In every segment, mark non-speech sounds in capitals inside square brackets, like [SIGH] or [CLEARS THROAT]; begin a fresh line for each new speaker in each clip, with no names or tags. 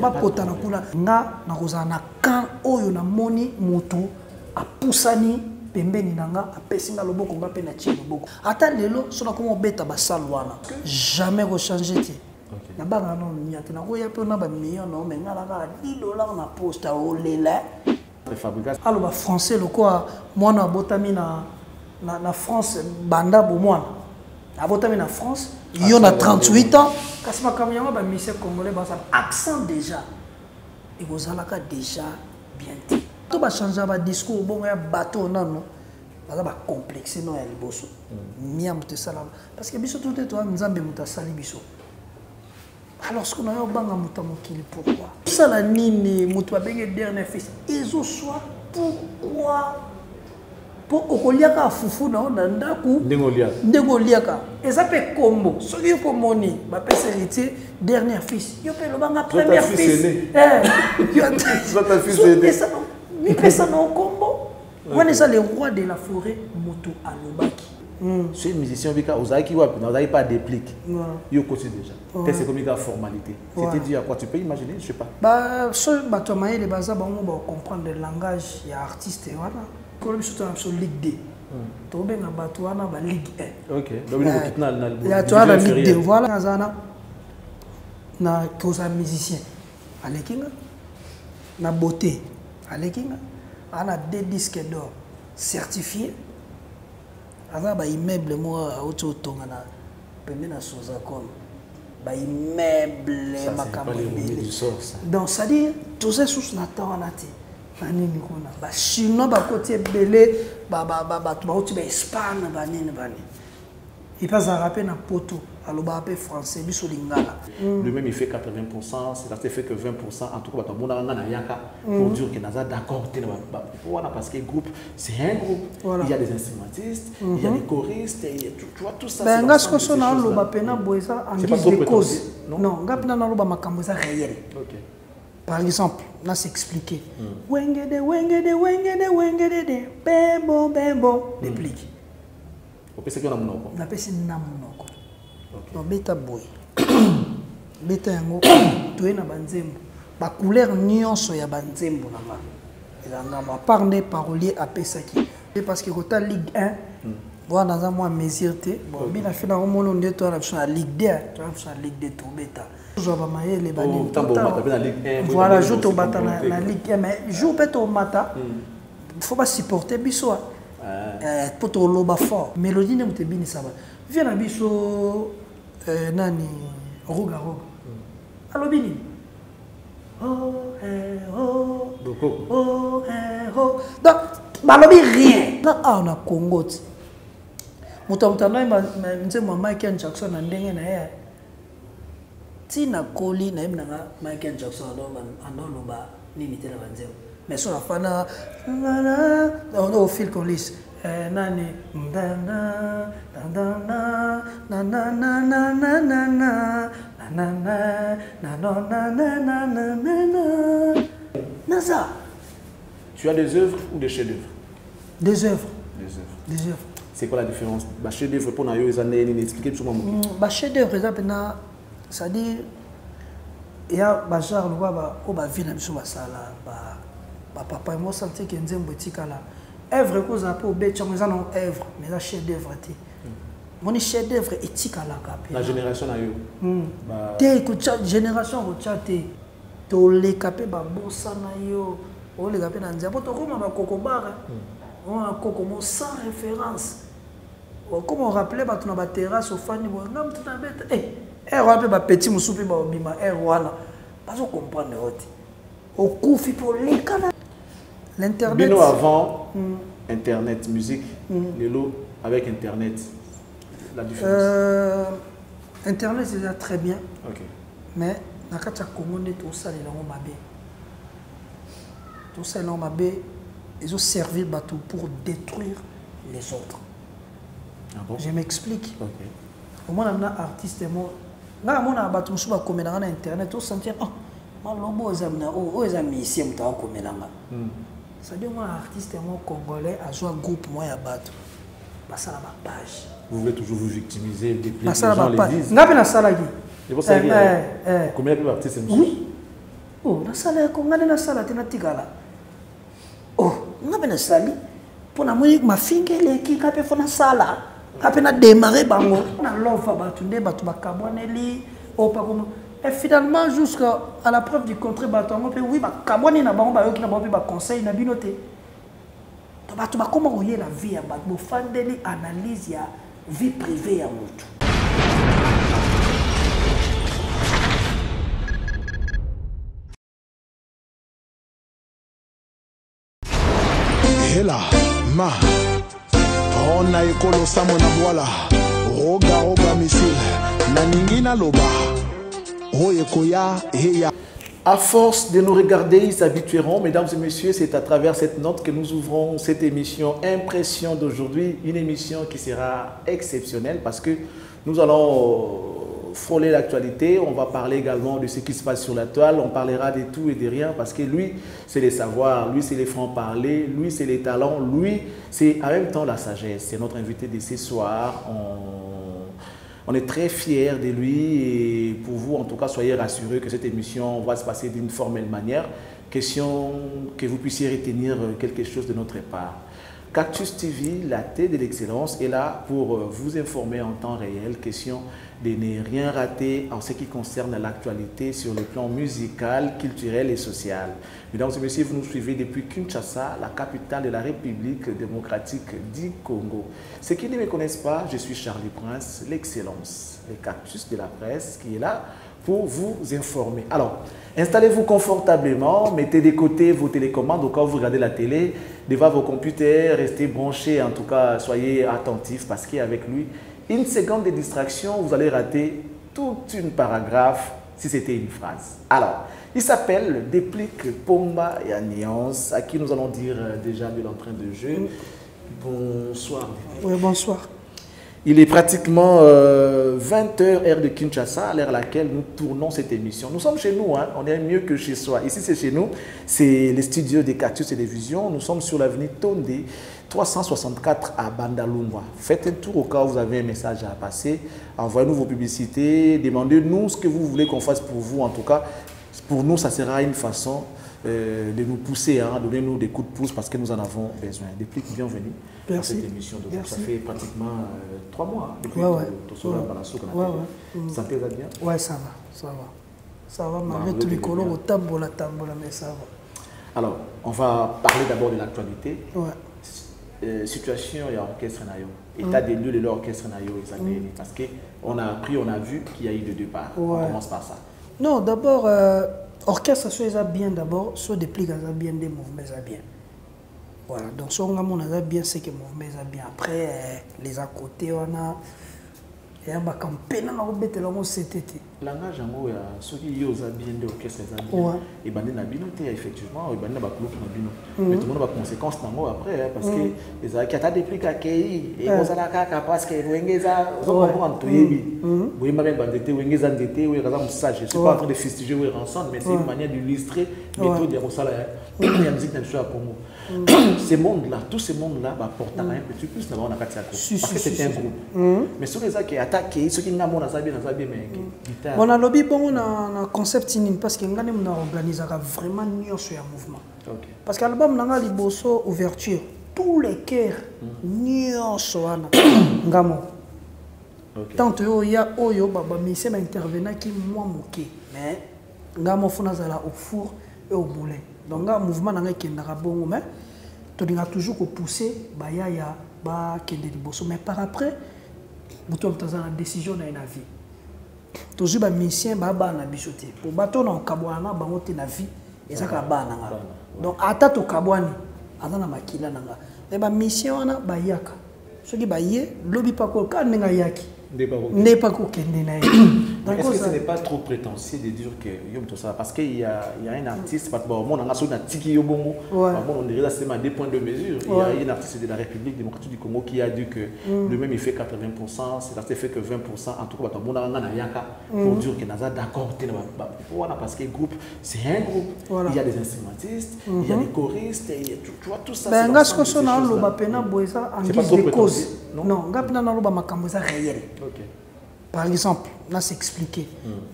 bapotana kuna. Nga nakozala na kan oyo namoni motu apusani pembeni na nga apesi nga loboko nga mpe natie loboko. Ata lelo so nakoma obeta basale wana. Jamais kochange te. Nabanga no nia te. Nakoya mpe na bamillion nao me nga nakaka 10 dollar na poste aolela aloba français lokola mwana abotami na, na, na france banda bomwana. Abotami na france yo na 38 ans. Kasi makambo yango bamisie congolais bazala accent déjà. Ekozalaka déjà bien te to bachange badiscours bongo ya bato nano baza bacomplexe no ya liboso. Mia moto esalama parce que biso to te toa nzambe moto asali biso. Alors soki nayo obanga moto ya mokili pourquoi? Osala nini? Moto babenge dernier fils. Ezoswa pourquoi? Mpo okoliaka afufu na ndako ndenge oliaka. Eza mpe kombo soki yo mpo moni bapesa héritier dernier fils. Yo mpe lobanga premier fils mipesa na okombo wana eza le roi de la forêt moto alobaki.
Soki musicien obika ozalaki wapi? Na ozalaki pas déplique yo kosi déjà. Te c'est comme formalité? C'était dit à quoi? Tu peux imaginer? Je sais pas.
So bato ya mayele baza bango bacomprendre le langage ya artiste wana kolo biso tona biso ligue d tobenga bato wana baligue 1 toa na ligue d voilà aza na na kozala musicien. Aleki nga? Na beauté. Aleki nga? Aa na deux disque d'or certifié aza baimmeuble moko auti otonga na pembe na sozacom baimmeuble makambo ebele. donc c'est-à-dire toza susu na ta wana te na nini kuna bachinois bakoti ebele bato bauti baespagne banini banini. Epe azalaka mpe na poto alobaka mpe français biso lingala.
Lui même il fait 80 c'est fait que 20 en tout cas bato amonaka nga nayaka pour dire que naza d'accord te wana parce que groupe c'est un groupe. Voilà. il y a des instrumentistes mm -hmm. il y a des choristes il y a tout, tu vois tout ça
ben nga siko so naoloba mpena boye eza en guise de cause. non? Nga mpena naloba makambo eza réel. Okay. Par exemple na s'expliquer mm. wengede wengede wengede wengede de bembo bembo déplique
opesaki yo na monoko
napesi na monoko babeta boye [COUGHS] beta yango [COUGHS] toye na banzembo. Bacouleur nyonso ya banzembo na nga ezangama apart nde parolier apesaki. E parce que kota ligue 1 wana aza mwa mesure te bon bina fi nango mono nde toya na biso na ligue 2 toya na biso na ligue 2 tobeta ozwa bamayele baninivoilà jour tobata na ligue 1 mais jour mpe tomata faut basupporte biso mpo toloba fort. Mélodie nde moto ebinisa ba vie na biso nani roga roga. Alobi nini donc balobi rien. Na awa na congo ti moto ya moto anoi nzembo ya michael jackson na ndenge na ye ntina koli nayebi nanga michael jackson andoloba nini te na banzembo mais so nafana nani naza
Tu as des œuvres ou des chefs-d'œuvre
Des œuvres.
Des œuvres.
Des œuvres.
C'est quoi la différence Bah chef-d'œuvre pour nayo ils année expliquer tout le monde.
Bah chef-d'œuvre exemple na c'est-à-dire eya bagenre lokola oyo bavie na biso basala bapapa yango osentir ke nzembo etikala œuvre ekozala mpe obeti yango eza na œuvre mais eza chef d'œuvre te moni chef d'œuvre etikalaka
mpe na génération na yo. Hmm.
Te kotia génération kotia te toleka mpe babosa na yo. Oleka mpe na nzambo tokoma bakoko bara akoko mo sans référence. Oh, Okoma orappele bato na baterrasse ofandi boyanga motu na bete e eh, ere wana mpe bapeti mosusu mpe babima ere wana bazokomprendre yo te okufi mpo oleka na l'internet.
Bino avant internet musique lelo avec internet la différence?
Euh, internet eza très bien.
Ok.
Mais na kati ya congo nde tosalela yango mabe. Tosalela yango mabe ezoservir bato pour détruire les autres.
Ah bon?
Je m'explique.
Ok.
Omona na artiste mo ngai namona bato mosusu bakomela nga na internet osentir oh, malobo ezamina oyo oh, oyo eza misie moto akomelanga. Hmm. Sadio mwana artiste yango congolais azwa groupe moko ya bato. Basala bapage
vous voulez toujours vous victimiser basala
bapage nga mpe nasalaki. Eh, eh, eh.
Combien mpe baartiste
oui. o oh, nasala yako nga nde nasala te natikala. O nga mpe nasali. Mpo namoni mafingele ekika mpe fo nasala. Nga mpe nademare bango. Na lova bato nde bato bakabwaneli opakoma et finalement jusqu'à la preuve du contraire bato yango mpe oui bakabwani na bango bayoki na bango mpe baconseil na bino te. To bato bakóma koyela vie ya bato bofandeli analyse ya vie privé ya motu.
Hela ma eya
À force de nous regarder, ils s'habitueront. Mesdames et messieurs, c'est à travers cette note que nous ouvrons cette émission Impression d'aujourd'hui. Une émission qui sera exceptionnelle parce que nous allons euh, frôler l'actualité. On va parler également de ce qui se passe sur la toile. On parlera de tout et de rien parce que lui, c'est les savoirs, lui, c'est les francs-parler, lui, c'est les talents, lui, c'est en même temps la sagesse. C'est notre invité de ce soir. On est très fiers de lui et pour vous, en tout cas, soyez rassurés que cette émission va se passer d'une formelle manière. Question que vous puissiez retenir quelque chose de notre part. Cactus TV, la tête de l'excellence, est là pour vous informer en temps réel. Question de ne rien rater en ce qui concerne l'actualité sur le plan musical, culturel et social. Mesdames et messieurs, vous nous suivez depuis Kinshasa, la capitale de la République démocratique du Congo. Ceux qui ne me connaissent pas, je suis Charlie Prince, l'excellence, le cactus de la presse qui est là pour vous informer. Alors, installez-vous confortablement, mettez de côté vos télécommandes au cas vous regardez la télé, devant vos computers, restez branchés, en tout cas, soyez attentifs parce qu'avec lui, une seconde de distraction, vous allez rater toute une paragraphe si c'était une phrase. Alors, il s'appelle Déplique Pomba et Alliance, à qui nous allons dire euh, déjà de l'entrain de jeu. Bonsoir.
oui bonsoir
Il est pratiquement 20h heure de Kinshasa, à l'heure à laquelle nous tournons cette émission. Nous sommes chez nous, hein, on est mieux que chez soi. Ici, c'est chez nous, c'est les studios des Cactus Télévision. Nous sommes sur l'avenue Tondé, 364 à Bandalungwa. Faites un tour au cas où vous avez un message à passer. Envoyez-nous vos publicités, demandez-nous ce que vous voulez qu'on fasse pour vous. En tout cas, pour nous, ça sera une façon euh, de nous pousser, hein, donner-nous des coups de pouce parce que nous en avons besoin. Depuis que bienvenue
Merci.
à cette émission. Donc,
Merci.
ça fait pratiquement euh, trois mois hein, depuis
Ouais, ouais.
que Tosora
Ouais. Ouais, ouais. Mm.
Sentez-vous bien?
Ouais, ça va, ça va. Ça va, malgré
vous
tous les colons, au tambola, tambola, mais ça va.
Alors, on va parler d'abord de l'actualité.
Ouais.
Euh, situation et orchestre nayo état des lieux de l'orchestre nayo ezabeni parce que on a appris on a vu qu'il y a eu de départ on
Ouais.
commence par ça
Non, d'abord, euh, orchestre, soit ça bien d'abord, soit des plis, ça bien, des mouvements, ça bien. Voilà, donc soit on a ça bien, c'est que mouvements, ça bien. Après, euh, les à côté, on a. Et on a campé dans le bête, là, on s'est été.
langage yango ya soki yo oza bien nde orchestre eza
Ouais.
bien ebandi na bino te effectivement ebandi na bagroupe na bino. Mais tomona baconséquence nango après hein, parce que ezalaki ata depuis kakei ekozala kaka parce que wenge eza ozokomprendre toyebi boyembaka banzete wenge eza nzete oyo kaza mosage je suis pas en train de fustiger oyo ranson mais c'est une manière d'illustrer méthode ya kosala ya [CLEARS THROAT] ya musique na biso ya congo ces mondes là tous ces mondes là baportaka un petit plus na kati ya groupe
Si,
parce que c'est un groupe. Mais soki ezaki ata kei soki nga mona aza bien aza bien mais guitare.
Bon, nalobi bongo na, na concept nini parce que ngane mna organisaka vraiment nyonso ya mouvement.
Ok.
parce que album nanga liboso ouverture tous les cœurs nyonso wana [COUGHS] nga moko
Ok.
tante oyo ya oyo bamisie baintervenaki mwa moke mais nga mofo nazala au four e au moulin donc nga mouvement na ngai ekendaka bongo mais tolinga toujours kopousse bayaya bakende liboso. Mais par après moto moto aza na décision na ye na vie. Tozwi bamisien babana na biso te po bato na okabwana na bango te na vie. Ezaka bana nga donc ata tokabwani aza na makila na nga me bamisien wana bayaka soki baye lobi pako ka ndenge ayaki
Nde pas ok.
nde pa kokende na ye
Est-ce que ce n'est pas trop prétentieux de dire que ça Parce qu'il y a, il y a un artiste, parce que bon, on a un tiki yobongo,
Ouais.
bon, on dirait là c'est deux points de mesure. Il y a un artiste de la République démocratique du Congo qui a dit que lui-même il fait 80%, c'est fait que 20%. En tout cas, on a un yaka pour dire qu'il n'est d'accord. bah, voilà, Parce que groupe, c'est un groupe. Il y a des instrumentistes, il y a des choristes, tout, tu vois tout ça.
Ben, so en guise de cause
non?
Makambo réel
Ok.
Par exemple na s'expliquer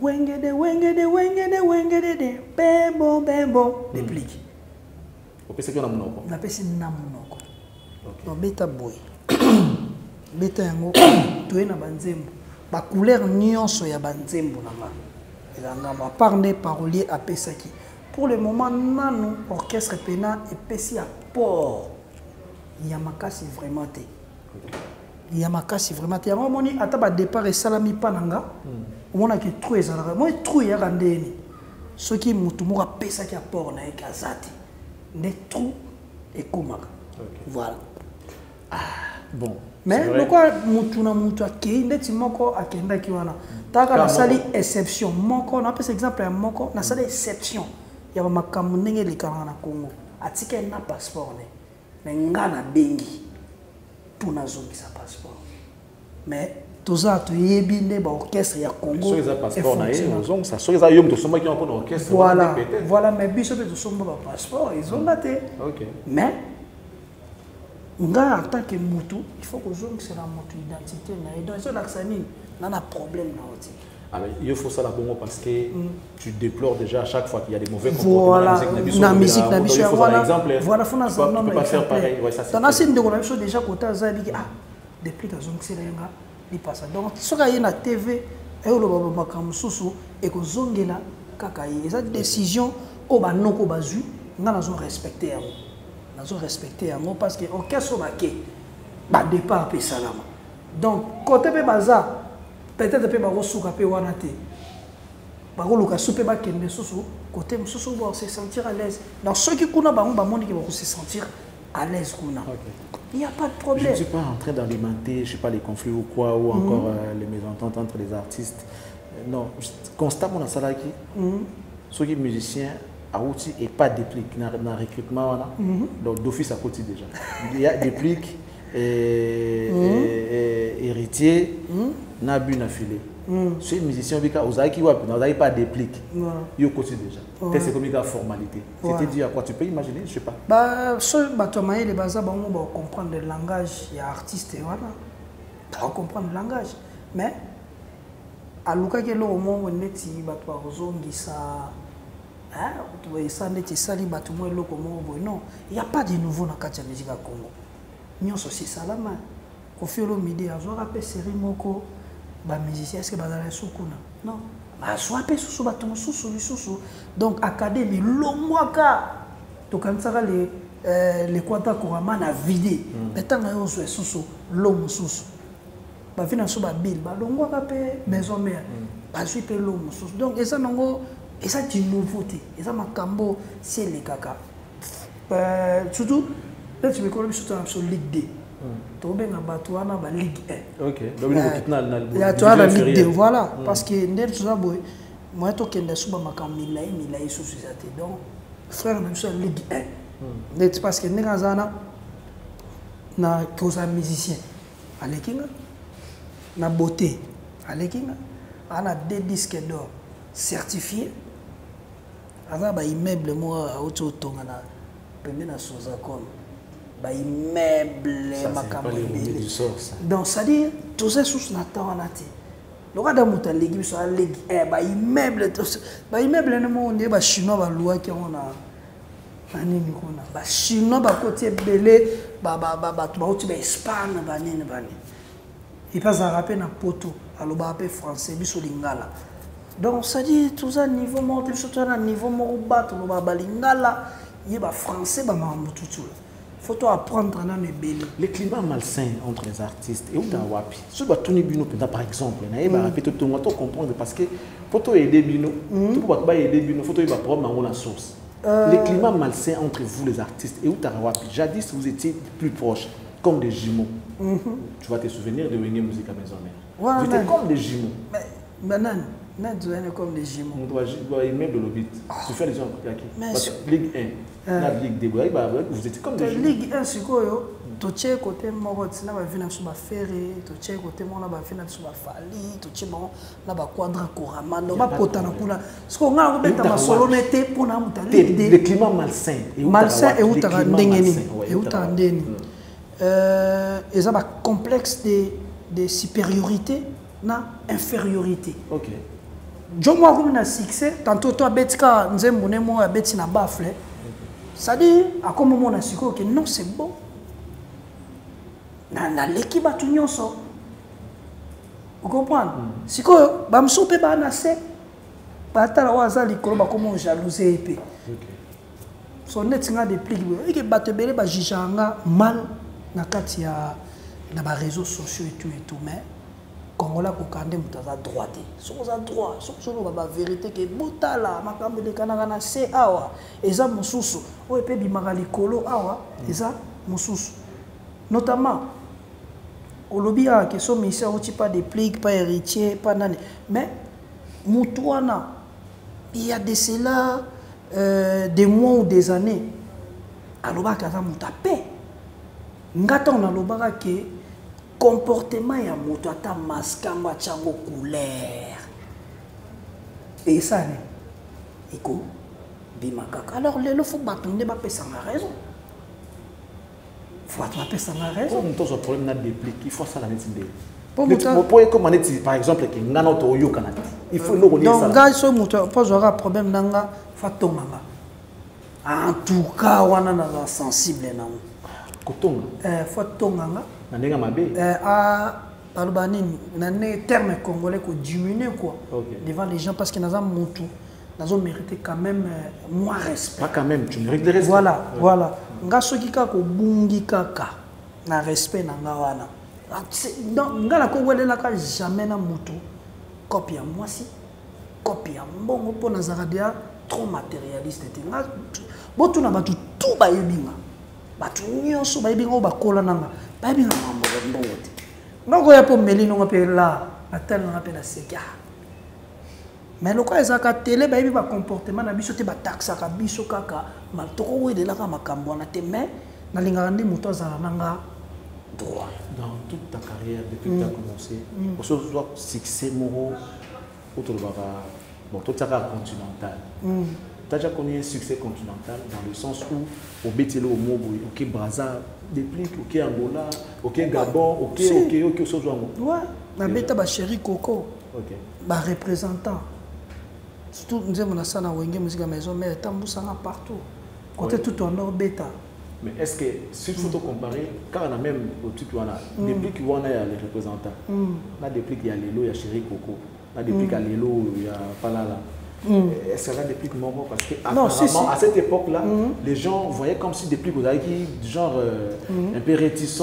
wengede wengede wengede wengede bembo bembo déplique
opesaki yo na monoko
napesi na monoko nobeta boye. [COUGHS] Beta yango [COUGHS] toye na banzembo. Bacouleur nyonso ya banzembo na nga. Ezangama apart nde parolier apesaki. Pour le moment nanu orchestre pena epesi apport ya makasi vraiment te ya makasi vraiment te yango omoni ata badépart esalami mpa na nga omonaki trou ezalaka moi trou eyaka ndeni. Soki motu moko apesaki apport na ye ke aza te nde trou ekomaka. Voilà.
Bon
mais lokwa mutu na mutu akei ndeti moko akendaki wana. Taka
Ka
nasali exception moko napesa exemple ya moko nasali exception ya bamakambo ndenge elekanaka na congo. Atikali na passeport ne. Me nga nabengi mpona azongisa passeport. Mais toza toyebi nde baorchestre ya congovoilà mais biso mpe tosomba bapasseport ezonga te mais nga en tant que motu il faut kozongisela motu identité na ye donc ezolakisa nini nga na problème na yo te
Ah ben, il faut ça la bongo parce que tu déplores déjà à chaque fois qu'il y a des mauvais comportements
voilà
dans
na
la musique.
musique na
il faut
yango
ça
wana
l'exemple.
voilà fona
Tu tu peux pas faire pareil. Ouais, ça, c'est clair.
si ndeko na biso déjà kota aza yebiki ah depuis tozongisela ye nga lipasa donc soki aye na tv eyoloba bamakambo mosusu ekozongela kaka ye eza décision oyo banoko bazwi nga nazo respecte yango nazo respecte yango parce que orchestre oyo bake badépart mpe esalama donc kote mpe baza peut-être mpe bakosuka mpe wana te. Bakoluka so mpe bakende susu kote mosusu bakose sentir à l'aise. Donc soki kuna bango bamoniki bakose sentir à l'aise kuna. Il y a pas de
Je ne
problème
suis pas en train d'alimenter, je sais pas, les conflits ou quoi, ou encore euh, les mésententes entre les artistes. Euh, non, constamment dans ça qui, ceux qui musiciens, outil et pas déplique dans le recrutement voilà. donc d'office à côté déjà. Il y a déplique et, et- et- héritier na but na filé chez musicien bika ozaki wapi? Na ozaki pas déplique yo côté déjà. C'est comme une formalité. C'était dû à quoi? Tu peux imaginer? Je sais pas.
So bato ya mayele baza bango bacomprendre le langage. Ya artiste wana bacomprendre le langage. Mais alukaki eloko moko neti bato bakozongisa esa neti esali bato mo eloko moko boye non. Il y a pas de nouveau na kati ya musique ya congo. Nyonso si esalama kofi olomide azwaka mpe série moko bamusicien estce bazala esu kuna non. Bazwa mpe susu bato mosusu lisusu. Donc académie longwaka tokanisaka le euh, lekwata korama na vide. Me ntango yo ozwa esusu lo mosusu bavi na biso babile balongwaka mpe maison mare bazwi mpe lo mosusu donc eza nango eza du nouveau te eza makambo si elekaka Euh, surtout neti mikolo biso tona biso ligue d tobenga bato wana ba ligue 1
ok donc il faut quitter na
ya toza na ligue 2 voilà. Parce que nde toza boye moya tokende so bamakambo milai milai susu eza te donc frère na biso ya ligue 1 ndeti parce que ndenge aza wana na kozala musicien aleki nga? Na beauté. Aleki nga? Aza na deux disque d'or certifié aza baimmeuble moko auti otonga na pembe na baimmeuble makambo ebele. donc c'est-à-dire toza susu na ta wana te loka da moto aleki biso aleki baimmeuble baimmeuble ne moko nde bachinois baluwaki yango na na nini kuna bachinois bakoti ebele ba- ba- ba- bato bauti baespagne banini banini epe azalaka mpe na poto alobaka mpe français biso lingala. Donc c'est-à-dire toza niveau moko te biso toza na niveau moko ba tolobaka balingala ye bafrançais bamakambo tutula faut apprendre nano ebele
le climat malsain entre les artistes et uta wapi? So batuni bino mpenza par exemple nayebaka mpe totonga to comprendre parce que po toyede bino. Po bato bayede bino fo toyeba problème yango na source. Le climat malsain entre vous les artistes et utaka wapi? Jadis vous étiez plus proches comme des jumeaux. Tu vas te souvenir de Wenge Musique à Maison Mère vous étiez comme des jumeaux.
Mais tozali comme des jumeaux.
On doit doit aimer de l'obit tu fais les gens
Mais
Parce que Ligue 1 na Ligue 2 boyaki ba- vous étiez comme des jumeaux.
Ligue 1 sikoyo totie kote moko ti na bavi na biso bafere totie kote moko na bavi na biso bafali totie bango na baquadra bapotana
problème.
kuna sikoyo ngai nakobeta
Eutaka
masolo
wapi?
ne te mpo na muta
Te-
ligue
le
2
climat malsain eutaka
ndenge nini eutaka ndeni Euh, eza bacomplexe de, de supériorité na infériorité. Njongo akomi na succès. Tantôt to abeti kaka nzembo ne moko abeti na bafle c'est-à-dire akomi omona sikoyo ke non c'est bon? Na- naleki bato nyonso ocomprendre sikoyo bamosusu mpe baa na se batala oyo aza likolo bakomi jalousie ye mpe so neti nga déplique boye eke bato ebele bajugeaka nga mal. Na kati ya na baréseaux sociaux et tout et tout mais kongola akoka nde moto aza droit te soki oza droit soki ozoloba bavérité ke botala makambo elekanaka na se awa eza mosusu. Oyo mpe ebimaka likolo awa eza mosusu. Notamment olobi kaka ke so ministère auti pas déplique pas héritier pas nani. Mais motu wana il y a de cela euh, des mois ou des années alobaka aza moto ape nga ntango nalobaka ke comportement ya moto ata maskango atyango couleur. Esani eko bima kaka. Alors lelo fo bato nde bapesanga raison. Fo bato bapesanga
problème na déplique il faut asala neti nde
Po
ekoma neti par exemple ke nga na oto oyokana te eloko
donc ngai soki moto mpo azwaka problème na nga en tout cas wana nazala sensible nango
kotonga
eh, fa tonganga
na ndenge mabe?
Euh, à baloba nini? Na ne terme congolais kodiminuer quoi.
Ok.
devant les gens parce que naza motu nazo mérité quand même euh, moi respect.
Pas quand même tu mérites le respect.
Voilà voilà. Nga soki kaka obungi kaka na respect na nga wana. Ah, nga nakowelelaka jamais na motu kope ya mwasi kope ya mbongo mpo nazalaka deya trop matérialiste te nga botuna bato tu bayebi nga bato nyonso bayebi nga oyo bakola na nga bayebi nga mambo ya mbongo te nga koya mpo meli nonga mpe la natali nanga mpe naseki ah mais lokola ezalaka tele bayebi bacomportement na biso te bataxaka biso kaka. Tokowedelaka makambo wana te mais nalingaka nde moto azala na nga droit.
Dans toute ta carrière depuis que tu as commencé osozwa succès moko oyo tolobaka bon totiaka continental tu déjà connu un succès continental dans le sens où obeteli omo boye oke braza déplique oke angola oke gabon oke
Si.
oke oke osozwa yango
ouais. Nabeta bachéri coco.
Ok.
Bareprésentant surtout nzembo nasala na wenge mosika maison mare etambusanga partout. Côté
Ouais.
tout en orbeta
mais est ce que si faut te comparer kaka na même otuki wana déplique wana ya les représentants. Na déplique ya lelo ya chéri coco. Na déplique ya lelo oyo ya palala est ce que na déplique moko parce que
Non, si,
apparemment
si.
à cette époque là les gens voyaient comme si déplique ozalaki du genre euh, un peu réticent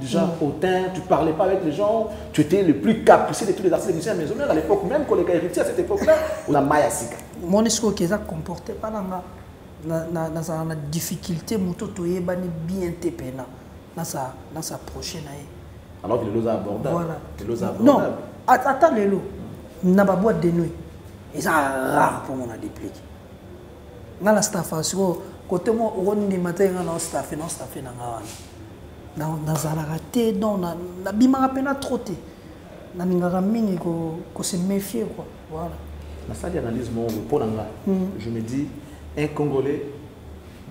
du genre hautain tu parlais pas avec les gens. Tu étais le plus capricieux de tous les artistes musiciens maison à l'époque même koleka héritier à cette époque là [LAUGHS] on a maya sika.
Mpa na nga na- na- nazala na difficulté moto toyebani bien te mpena nasaproche na ye
alors que lelo oza abordable
voilà. Non.
abordable
at- ata lelo na baboîte de nuit eza rare mpo mona déplique nga na staffa sikoyo kote mo okondima te nga na ostafe na ostafe na nga wana Na- nazalaka te donc na- nabimaka mpena trop te nalingaka mingi ko- kose méfier quoi. Voilà.
Nasali analyse moko mpo na nga je me dis un congolais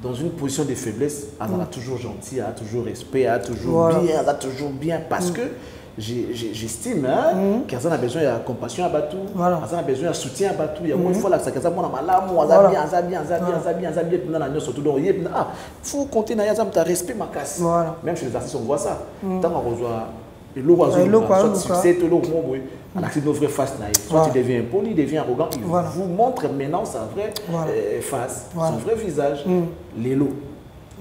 dans une position de faiblesse azala toujours gentil a toujours respect a toujours
Voilà.
bien aza toujours bien. Parce que j'ai- j'ai- j'estime hein, que aza na besoin ya compassion ya bato
Voilà.
aza na besoin ya soutien ya bato yango il faut alakisaka aza mwana malamu aza
Voilà.
bien aza bien aza bien aza bien aza bien mpena na nyonso to donc ye mpena ah faut compter na ye aza moto ya respect makasi
Voilà.
même chez les artistes on voit ça. Ntango akozwa eloko
eloko
azoluka soit
aluka.
succès eloko moko boye alakisi no vrai face na ye soit il devient impoli il devient arrogant il vous montre maintenant sa vraie euh, face son vrai visage. Lelo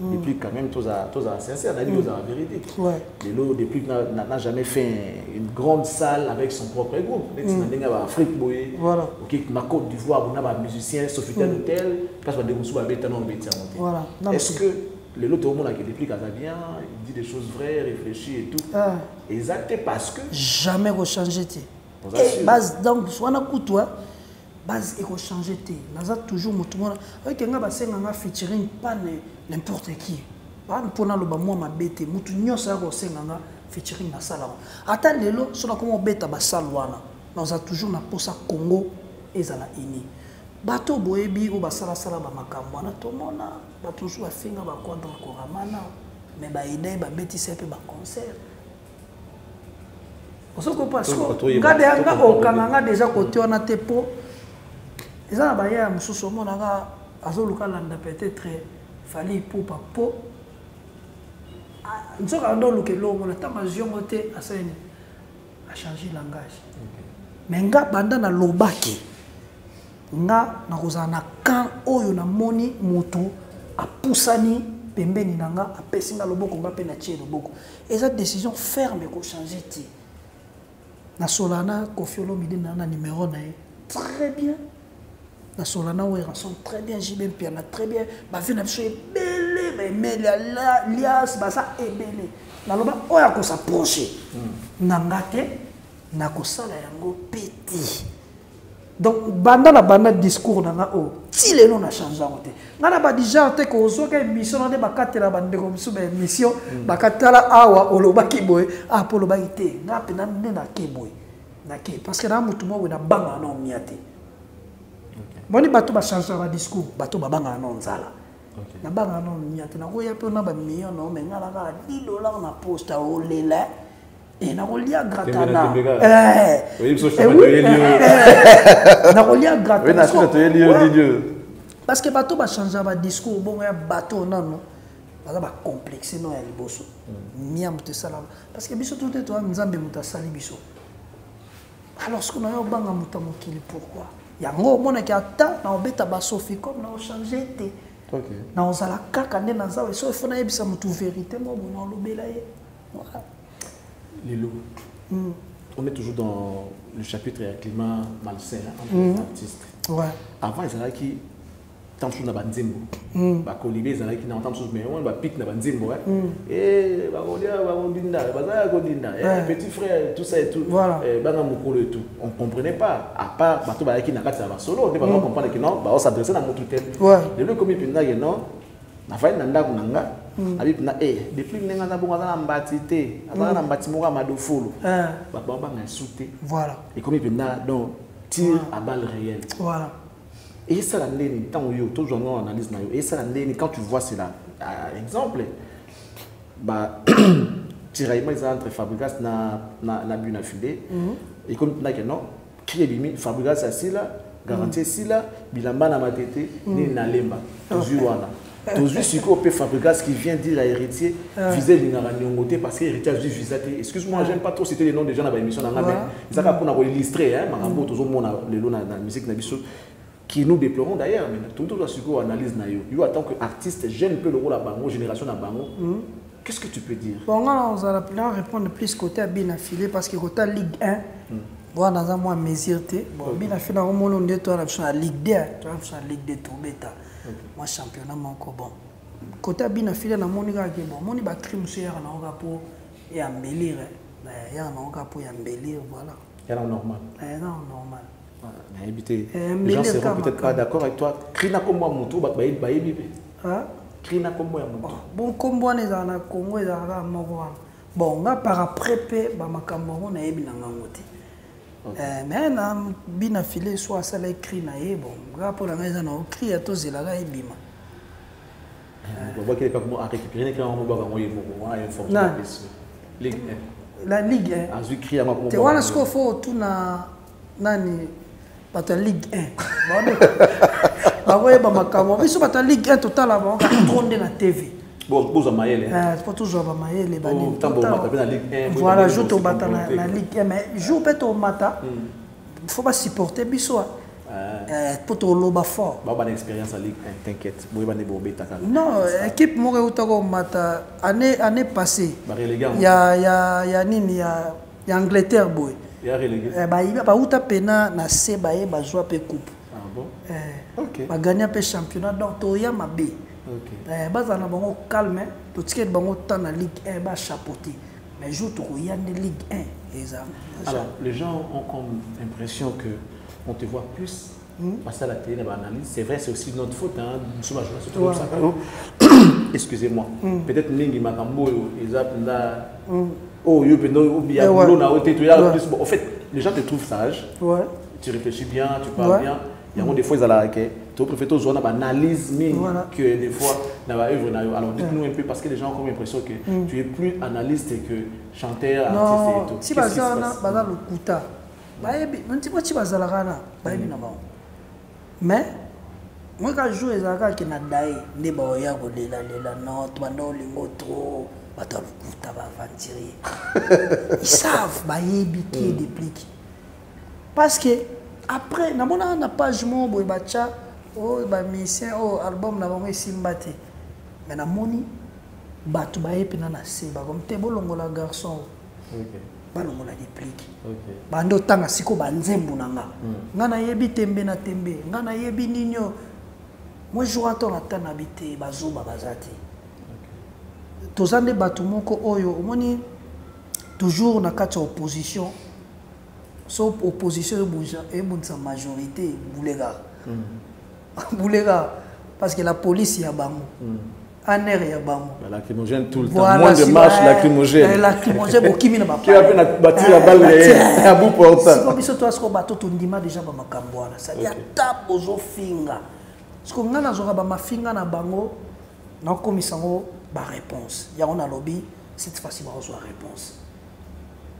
depuis quand même tozala tozala sincère na dit tozala vérité.
Ouais.
lelo depuis n'a- jamais fait une grande salle avec son propre groupe. Ya baafrike boye
Voilà.
oke na côte d'ivoire bona bamusicien sofitel hotel place badeko mosusu babeta na obeti yango te
Voilà. Non,
est-ce que lelo tomonaka depuis aza bien il dit des choses vraies réfléchies et tout.
Ah.
te parce que
jamais
Oza
Eh, donc wana kutu a base ekochange te naza toujours motu mwana oke nga basenganga featuring pa ne- n'importe qui. Wana mpona aloba mwa mabe te motu nyonso ya kosenganga featuring nasalaka ata lelo so nakoma obeta basale wana naza toujours na mposa congo ezala ini. Bato boyebi oyo basalasala bamakambo wana tomona bato mosusu bafinga baquadre koramana me baidai babetisa mpe baconcert osokopa
Tokoka toyeba,
nga de nga
tokoka
okanga nga deja kote wana te mpo eza na bayaya mosusu omonaka azoluka landa peut-être fali ipupa mpo nzoka ando oluka elomona ntango azwi yango te asalini achange langage. Me nga banda nalobaki nga nakozala na kan oyo namoni motu apusani pembeni na nga apesi nga loboko nga mpe natie loboko. Eza décision ferme ekochange te. Nasola na kofi olomide na na numéro na ye. Très bien na oyo ranson très bien jibe mpiana très bien. Bavi na biso ebele baemeli alias baza ebele. Naloba oyo akosaproche na nga te nakosala yango mpe te donc banda na banda discours na nga oyo ti lelo na change yango te. Ngai na badigenre te kozwaka émission na nde bakatela bandeko mosusu baémission bakatala awa olobaki boye ah mpo olobaki te ngai mpena nde nake boye nake parce que na moko boye nabangaka na omia boni bato bachange badiscours bato babangaka no nzala. Nabangaka no nia te. Nakoya mpe na bamillio na ome ngana kaka 10 dollar na poste olela. Eh, nakolia
gratanakolia
parce que bato bachangeaka badiscours bongo ya bato nano baza bacomplexe no ya liboso. Miambo tesala parce que biso to te toya nzambe moto asali biso. Alors soki nayo obanga moto ya mokili pourquoi? Yango omonaki ata na obeta basofi comme na ochange te.
Ok.
na ozala kaka nde naza so efo nayebisa motu vérité mo bo na olobela ye. Voilà.
Lilo. On est toujours dans le chapitre ya climat malsain hein, entre les artistes.
ouais.
Avant, ezalaki ntango mosusu na banzembo bakolibe ezalaki na ntango mosusu mais omoni bapik na banzembo e bakolia kodinda Eh,
Ouais.
petit frère tout ça et tout.
Voilà.
Eh, banga mokolo et tout. On comprenait pas. À part bato bayaki na kati ya basolo nde baza comprendre ke non baosadresse na motu te lelo ekomi mpendake non nafali na ndako na nga abi mpena e depuis ndenge aza bongo aza na mbati te azalaka na mbati moko ya madofulu bato babanga esu te ekomi mpena donc tire à balle réelle.
Voilà
eyesala ndeni ntango yo tozwanga analyse na yo. Eyesala ndeni quand tu vois cela. Ah, exemple ba [CLEARS THROAT] tiraillement eza entre fabrigas na, na, na buna fide ekomi mpendake non. Cri ebimi fabrigas asila garantie esila bilamba na matete nini nalemba tozwi wana. Tozwi sikoyo mpe fabrigas qui vient dire à héritier visa elingaka niongo te parce que héritier azwi visa te excuse moi j'aime pas trop citer les noms des gens na baémission na nga mais ezaka mpona koillustre makambo oyo tozomona lelo na musique na biso qui nous déplorons d'ailleurs mais tout tozwa sikoyo analyse na yo yo en tant que artiste jeune mpe lokola bango génération na bango. Qu'est-ce que tu peux dire?
Bon na ozala na répondre plus côté ya bina filé parce que côté ya ligue 1 wana aza mwa mesure te bon bina filé yango moni nde toya na biso na ligue 2 toya na biso na ligue 2 tobeta. Mwa championnat moko bon. Côté ya bina filé namoni kaka ke bon. Moni bacri mosusu yaka nango kaka mpo ya mbelire yaka nango kaka mpo ya mbelire voilà.
Yana normal
eza normal
nayebi te
Eh,
les gens seront peut-être pas d'accord avec toi. Cri na kombo ya motu bato bayebi bayebi mpe
Hein?
cri na ya motu
bon nkombo wana ezala na congo ezala kaka moko wana. Bon nga par après mpe bamakambo yango nayebi na ngango te. Eh, me na bina file so asala écrit na ye bon nga mpo na ngai eza okri ebima.
Ligue
la ligue 1
azwi cri yango
te wana sikoyo fo otuna nani? Bato ya ligue 1 bakoyeba [LAUGHS] makambo. Biso bato ya ligue 1 totala bango kaka tro nde na tv
mayele
Eh, po tozwa bamayele
na ligue 1
voilà jour tobata na na ligue 1 mais jour mpe tomata faut basupporte biso ah. Eh, toloba fort.
Bao bana expérience ya ligue 1 t'inquiète boyeba nde bobetaka
non équipe moko euta komata année passée. Ya nini ya ya angleterre boye Eh, bauta pena na se baye bazwa mpe coupe.
Ah bon?
Eh,
ok.
bagania mpe championnat donc toya mabe
ok.
Eh, bazala na bango calme totikeli bango temps na ligue 1 bachapeauté mais jour tokoya nde ligue 1 eza
Alors, les gens ont comme impression que on te voit plus passer à la télé, l'analyse. C'est vrai, c'est aussi notre faute. Hein. Nous sommes ça. [COUGHS] Excusez-moi. Peut-être Ningi Makambo, Ezap, Nda, Oh, yo, bien,
Eh ouais.
Boulot, na, tu là, plus. En fait, les gens te trouvent sage,
ouais
tu réfléchis bien, tu parles
Ouais.
bien. Il y a des fois, ils ont la tu préfères toujours une analyse mingi
Voilà.
que des fois œuvre na yo. alors dites-nous un peu parce que les gens ont comme l'impression que tu es plus analyste que chanteur artiste et tout
si lokuta bayebi bayebi na bango mais moi ka jour ezalaka ke na daye nde baoya tobanda olingo trop bato ya lokuta baaventurier [LAUGHS] ils savent bayebi qui est déplique parce que après namonaka na page moko boye batya oyo bamisien oyo album na bango esimba te. Mais namoni bato baye mpena na se bakomi te bolongola garçon. Balongola déplique bande otanga siko banzembo na nga. Nga nayebi tembe na tembe. Nga nayebi nini oyo moi jour ato na ta na bi te bazoba baza te toza nde bato moko oyo omoni toujours na kati ya opposition. So opposition ebunza- ebundisa majorité ebulekaka [LAUGHS] bulekaka parce que la police ya bango. Aner ya bango.
Lacrymogène tout le temps.
Voilà,
Moins de
si-
marche
ouais,
lacrymogène.
lacrymogène bokimi na [LAUGHS]
Qui a pu bâtir la balle et à bout portant.
siko biso to asiko bato tondima deja bamakambo wana. Sadi ata bozofinga siko ngai nazwaka bamafinga na bango nakomisa yango baréponse yango nalobi cette fois-ci bakozwa réponse.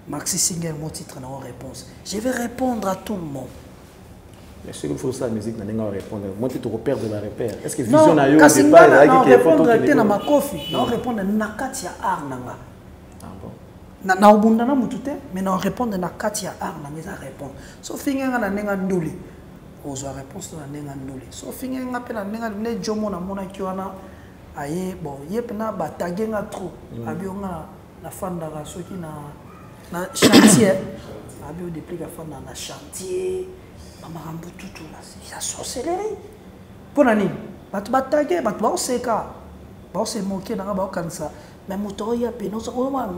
Maxi singer mo titre nango réponse. Je vais répondre à tout le monde.
Ce ça, la musique, n'a pas répondre. Moi, tu te la repère. Est-ce que
non
vision a eu au
kasi
départ,
ngai
il y a qui est
narépondre
photo
te na makofi narépondre na kati ya art na nga
bon.
na te mais répondre na kati ya art nanga eza répondre na ndenge nduli. Réponse to na ndenge nduli. So finge nga mpe na ndenge nde jomo namonaki wana aye bon ye mpena batage nga trop. Abi o nga nafandaka soki na na chantier. Abi o depuis afandaka na chantier bamakambo tutu na ya sorcellerie. Mpo na nini? Bato batage bato baoseka baose moke nanga baokanisa me moto oya pene ozoma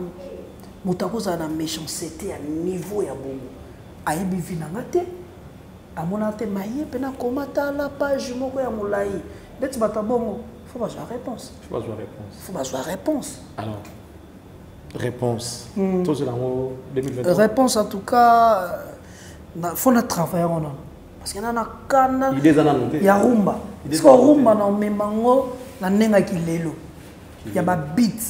moto akozala na méchanceté ya niveau ya bongo. Ayebi vi nanga te. Amonaka te maye mpe nakoma tala page moko ya molai. Ndeti bato ya bongo fo bazwa réponse
que la réponse.
fo bazwa réponse
Alors, réponse. Tout le 2023.
réponse en tout cas euh, na- fo na travaille yango nano parce que na na kana
Idées en annoté.
ya rumba
za kote.
rumba na omema ngo na ndenge ya kilelo ya babit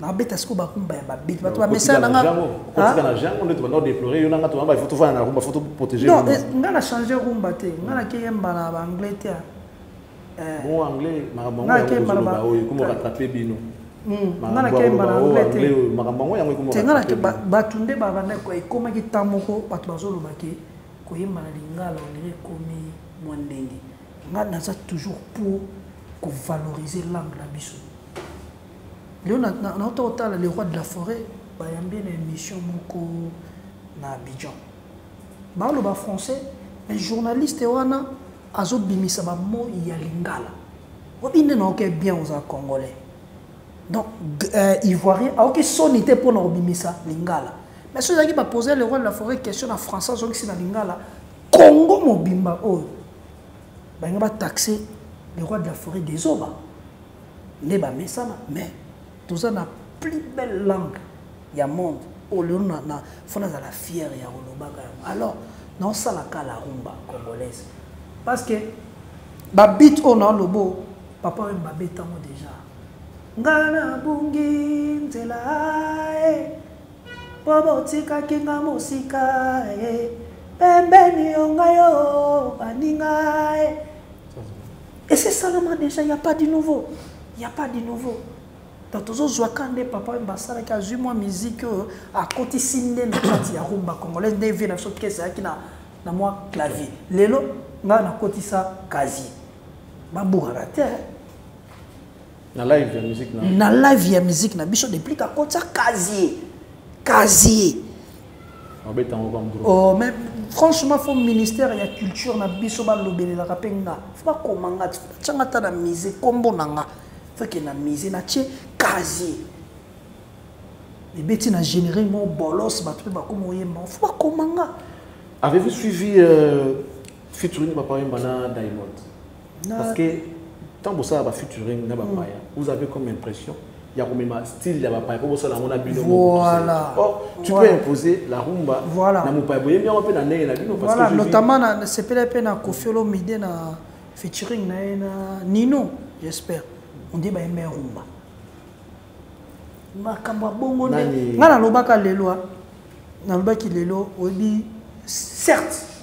nabeta siko barumba ya babit bato bamesana nanga
Kotika na jango, ndio tubanda déplorer, yo nanga tubamba, il faut tout faire na rumba, il faut tout protéger.
non
rumba.
eh, nga na change rumba te nga nakeyemba na baanglais te
Bon anglais, makambo yango rattraper bino.
mm, nga nake bato nde babanda ekomaki ntan moko bato bazoloba ke koyemba na lingala onire ekomi mwa ndenge. Nga naza toujours pour kovaloriser langue na biso. Leo na- na- nauta kotala le roi de la forêt bayambi na émission moko na abidjan. Baoloba français mais journaliste wana azobimisa bamo ya lingala. Obi nde naoke bien oza congolais. Donc euh, ivoirien aoki soni te mpo na kobimisa lingala. Mais so ezalaki bapose le roi de la forêt question na français azongisi na lingala. Congo mobimba oyo balinga bataxe le roi de la forêt dezoba nde bamesana mais toza na plus belle langue ya monde. Oyo lelo na- na fo nazala fiere ya kolobaka yango alors naosalaka la rumba congolaise parce que babit oyo naoloba oyo papa oyo babetango déjà. Nga nabungi nzela e botikaki nga e ngai e déjà y a pas du nouveau? Y a pas du nouveau. Tozozwaka nde papa oyo basalaki azwi na ya rumba congolaise na na na ngai nakotisa kazi. Babukaka te.
Na live ya musique na.
na live ya musique na biso depuis kakotisa kazier kazier oh, mais franchement fo ministère ya culture na biso balobelelaka mpe nga. Fo bakoma nga. Ti tianga ata na mise nkombo na nga. Foke na mise natie kazier ebeti na généré mo bolos bato mpe bakoma oyemba. Fo bakoma nga.
Avez-vous suivi euh, featuring Papa Yemba na Diamond Parce que tant que ça va featuring na Papa vous avez comme impression il y a comme un style de pour ça on a bino
Voilà.
Or tu peux imposer la rumba
Voilà.
na Papa Boye bien on peut na ndenge na bino parce
voilà
que
notamment na- nasepeli mpe na kofi olomide na featuring na na nino j'espère on dit bayembe rumba makambo ya bongo nde
Nani?
ngai nalobaka lelo ah. nalobaki lelo oyebi certes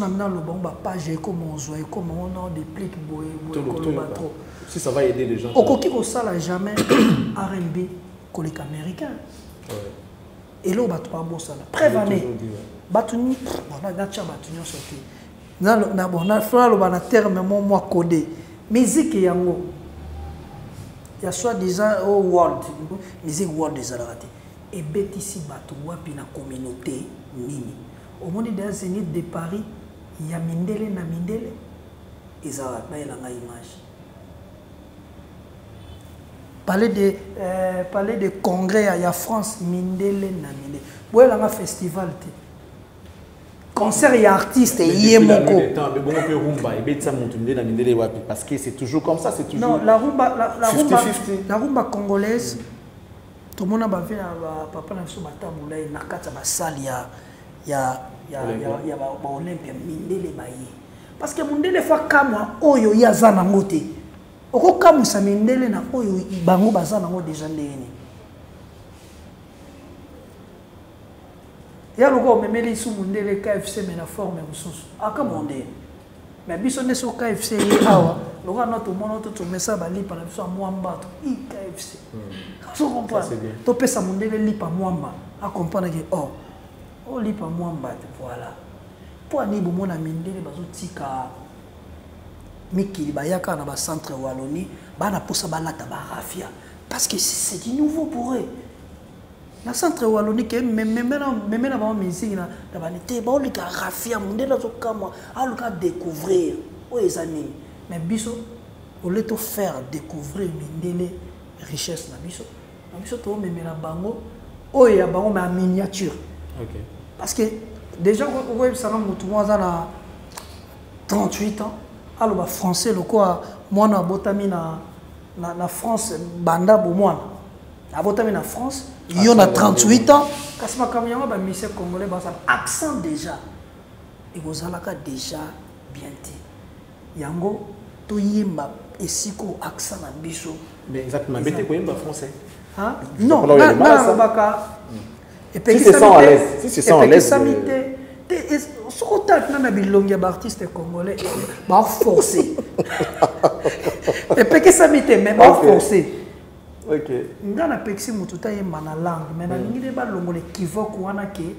na mina aloba ngo bapage ekoma ozwa ekoma boye trop.
Si ça va aider les gens.
okoki kosala jamais [COUGHS] rnb koleka américain. Eloko bato babosana preuve ane bato natya bato nyonso te Na- na- bon, na- terme mo mwa code musike yango ya soi disant o world. Musique world ezalaka te ebetisi bato wapi na communauté nini omoni da zénith de paris ya mindele na mindele ezalaka bayelanga image palais de, euh, palais de congrès ya- france mindele na mindele boyelanga festival te concert ya artiste ye moko.
Parce que c'est toujours comme ça, c'est toujours.
non la rumba la, la, rumba,
50-50.
la rumba congolaise na bapapa na biso batambola ye na kati ya basale ya ya ya
Olympia.
ya- ya ba- baolympia mindele baye parce que mondele fo akamwa oyo ye aza nango te. Okokamwisa mindele na oyo bango baza nango deja ndenge nini ya lokola omemeli su mondele kfc me na forme mosusu. Aka mondele me biso nde so kfc ye awa lokola no tomona to tomesa balipa na biso ya mwamba to i kfc so
Ça, c'est
comprendre topesa mondele lipa mwamba akomprendre ke oh olipa mwamba te voilà. Mpo ani bomona mindele bazotika. Mikili bayaka na bacentre wallonie bana mposa balata barafia parce que c'est du nouveau pour eux. Na centre wallonie ke memena bango misiki na bani te baolika rafia mondele azokamwa aluka découvrir. Oyo eza mais biso ole tofaire découvrir mindele richesse na biso. Na biso toomemela bango oyo ya bango ma miniature.
Ok.
Parce que déjà okoyebisanga motu moko aza na 38 ans. Aloba français lokola mwana abotami na, na, na france banda bomwana abotami na. France yo na 38 ans. Kasi makambo yango bamise congolais bazala accent déjà. Ekozalaka déjà bien te yango toyemba esika oyo accent na biso.
Mais exactement. Français?
Hein?
Je
non nalobaka Epekisami
euh,
te soki otali mpena bilongi ya baartiste congolais. Baforce [LAUGHS] epekisami te mais baforce
Ok.
nga napekisi motu tayemba na langue mais nalingi nde balongola équivoque wana ke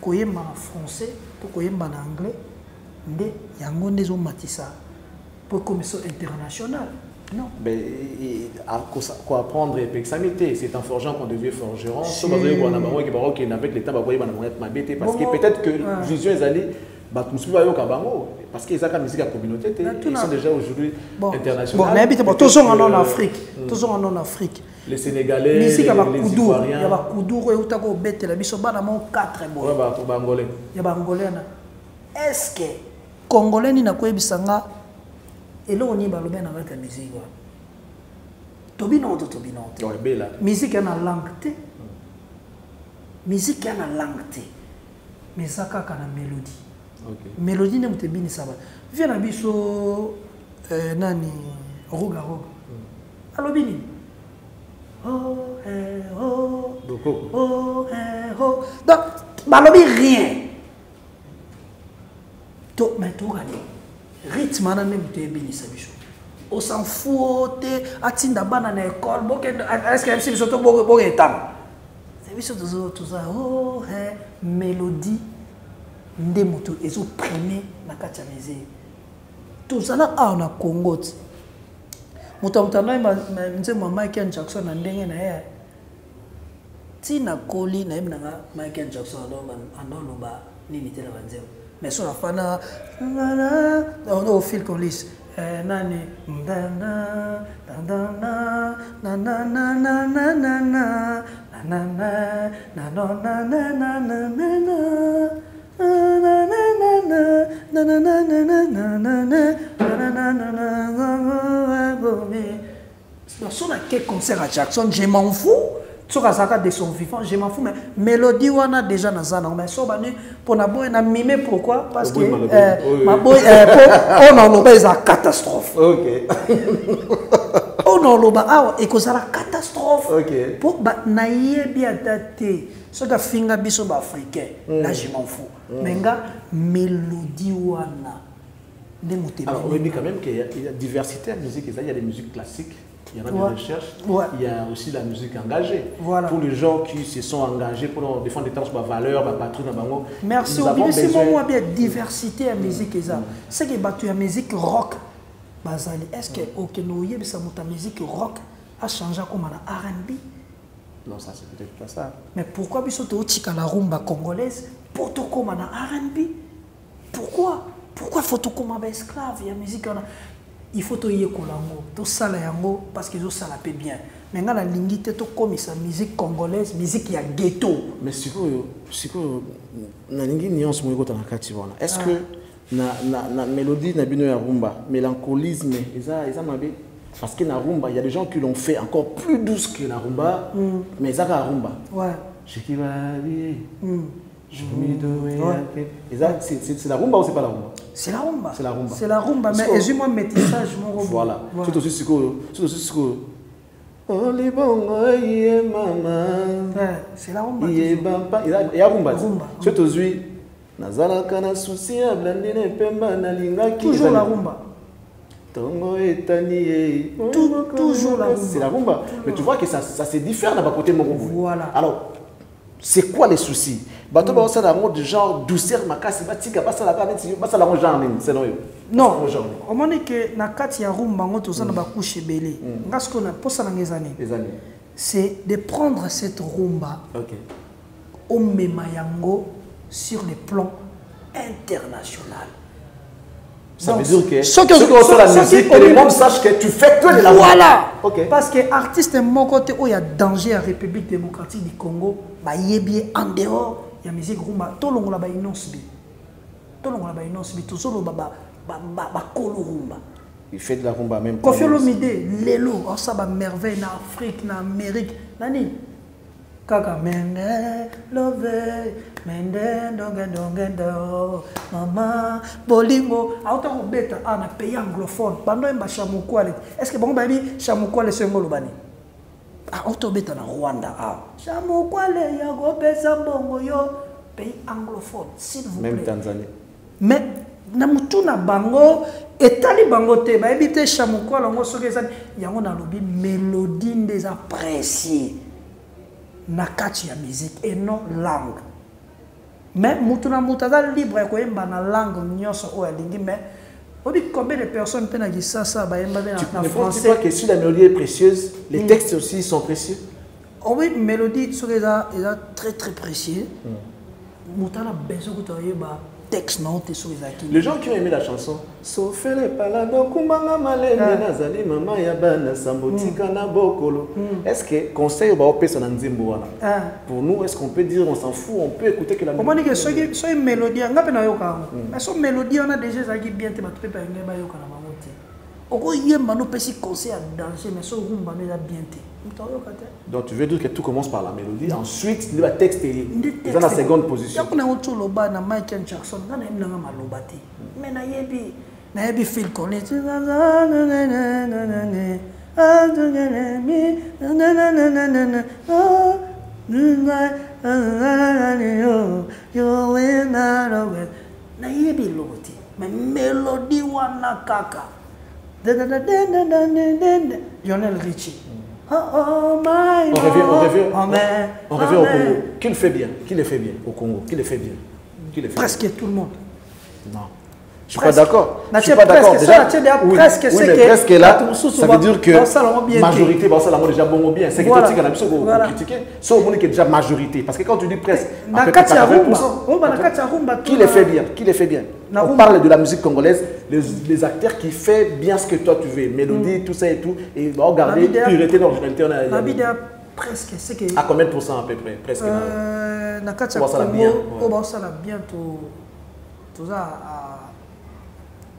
koyemba na français to koyemba na anglais nde yango nde ezomatisa po commission internationale non
Ben, et- à- quoi apprendre et c'est en forgeant qu'on devient forgeron na parce que peut-être que bato mosusu bayoka bango parce que ezaka musique ya communauté
Na
ils sont déjà aujourd'hui
bon
international
bon bon tozonga non na afrique non na afrique
les sénégalais
misiki ya
les, les
bakuduru
ivoiriens
ya bakuduru eutaka obetela biso bana moko 4
ouais,
boye
bato bangolais
ya bangolais na est ce que congolais akoyebisa nga eloko nini balobi na ngati ya musike wana tobina oto tobina
oto oh,
musike ya na langue te. Musike ya na langue te. Mais eza kaka na mélodie. Mélodie nde moto ebinisa bato vie na biso euh, nani? Rogaroga mm. alobi nini? Oh, eh, oh. Eh, Donc balobi rien. Mais toyoka nini rythme wana nde moto ebinisa biso. Osan fu te atinda bana na école bokende eske yebisi biso to boketama biso toza oh, eh, mélodie nde moto ezoprime na kati ya misiki tozala awa na congo ti. Moto ya moto anoyemba nzembo ya michael jackson na ndenge na ye ntina koli nayebi nanga michael jackson anoloba nini te na banzembo mais so eh, nani ndana dandana nanananananana nanana nanonanananana so nake concert à jackson je m'en fous soki azalaka de son vivant je m'en fous mais mélodie wana déjà naza nango mais so bani mpo na boye na mime pourquoi? Parce que maboye oyo na oloba eza catastrophe.
Ok.
oyo na oloba awa ekozala catastrophe.
Ok.
mpo ba- nayebi ata te soki afinga biso baafricain là je m'en fous. Mais nga mélodie wana. Nde
dit quand même qu'il y, a- il y a diversité en musique. Il y a des musiques classiques, il y en a
Ouais.
des recherches.
Ouais.
Il y a aussi la musique engagée.
Voilà.
Pour les gens qui se sont engagés pour défendre des termes sur ma valeur, ma patrie, ma bango.
merci obimisi
besoin-
momwa bien diversité ya musique eza seke bato ya musique rock bazali est ce que moto ya musique rock achange akóma na rnb
Non, ça, c'est peut-être pas ça.
mais pourquoi biso tootika la rumba congolaise mpo tokóma na rnb pourquoi? Pourquoi faut tokóma baesclave ya musique wana il faut toyekola yango tosala yango parce que ezosala mpe bien. Mais ngai nalingi te tokomisa musique congolaise musique ya ghetto.
Mais sikoyo sikoyo nalingi nuance moko ekota na kati wana est ce que na, na, na mélodie na bino ya rumba mélancolisme eza, eza mabe? Parce que na rumba il y a des gens qui l'ont fait encore plus douce que na rumba mais eza kaka rumba.
Ouais.
Shikibali,
mm.
C'est la rumba ou c'est pas la rumba?
C'est la rumba
C'est la rumba.
c'est la rumba mais
que-
ezwi-moi métissage moko boye.
Voilà. C'est aussi sikoyo, c'est aussi sikoyo. Olibongo ye mama.
Ouais, c'est la rumba
bampa, eza ya rumba.
Rumba.
C'est ozwi nazalaka na susi ya blandine pemba nalingaki
toujours la rumba
Tongo etani ye.
Tout- toujours la rumba.
C'est la rumba. Mais tu vois que ça, ça se diffère ma côté boye.
Voilà.
Alors, c'est quoi les soucis? Bato baosala yango de genre douceur makasi batika basalaka neti basala yango genre nini selon yo?
Non. Omoni ke na kati ya rumba yango toza na bakushe ebele. Nga sikoyo na mposa nanga eza nini?
Les années
c'est de prendre cette rumba
ok.
omema yango sur le plan international
ça
Donc,
veut dire que
soki
soki osala
soki
musique que le monde sache que tu fais que de la
voilà.
Ok.
Parce que artiste moko te oyo ya danger ya république démocratique du congo bayebi ye en dehors ya musique rumba tolongola bainonce bainonce tozoloba bakolo rumba
il fait de la rumba même
kofi olomide lelo asala bamerveille na afrique na amérique. Na nini kaka mende love mende dongendongendo mama bolingo. Auta kobeta a na pays anglophone. Bando oyemba chamukwale est ce que bango bayebi chamukwale so yango oloba nini auta obeta na rwanda awa chamukwale ya kopesa mbongo yo pays anglophone s'il vous
même
plaît.
Tanzanie.
Mais na mutu na bango etali bango te bayebi te chamukwala yango soki eza yango nalobi mélodie nde eza précieux. Na kati ya musique et non langue. Mais mutu na mutu aza libre ya koyemba na langue nyonso oyo alingi mais combien de personnes
tu
na
ne penses
français?
pas que si la mélodie est précieuse les textes aussi sont précieux?
Obi mélodie soki eza eza très très précieux. Oyeba texte na yo te soki ezalaki
les gens qui ont aimé la chanson. Sofele palado kumbanga malembe nazali mama ya bana sambo tika na bokolo. Est-ce que conseil baopesa na nzembo wana?
Ah.
pour nous est-ce qu'on peut dire on s'en fout on peut écouter que la
omoni ke soki soki mélodie nga mpe nayoka yango mais so mélodie wana déjà ezalaki bien te bato mpe balingai bayoka na bango te okoyemba no opesi conseil ya danger mais so rumba no eza bien te moto ayoka te
donc tu veux dire que tout commence par la mélodie ensuite le texte
Nde
est dans la seconde position.
Yango nango ti oloba na michael jackson nga nayebi nanga maloba te mais nayebi nayebi phil collins. Nayebi eloko te mais mélodie wana kaka lionel richi Oh, oh, my
on revient on revient
Amen.
on revient au. Congo qui le fait bien qui le fait bien au Congo qui le fait bien qui le fait
presque tout le monde
non je suis pas
Presque.
d'accord
Na
je suis pas d'accord
ça, déjà presque,
oui mais
que
presque là ça veut dire que
bien te.
majorité basala yango déjà bongo bien c'est que
Voilà.
totika na biso ko-
Voilà.
critiquer so omoni que déjà majorité parce que quand tu dis presque
na
à peu
kati
près
ya
80%,
rumba oyoba na kati ya rumba
Qui les fait bien Qui les fait bien
La
On parle de la musique congolaise, les, les acteurs qui fait bien ce que toi tu veux, mélodie, tout ça et tout, et bah, regarder
La vidéo-
pureté, l'originalité. on a-
nabi deya presque c'est que
À combien de pourcents à peu près Presque.
euh, na kati ya
Oyo basala
congo
bien, ouais.
oyo baosala bien to- toza à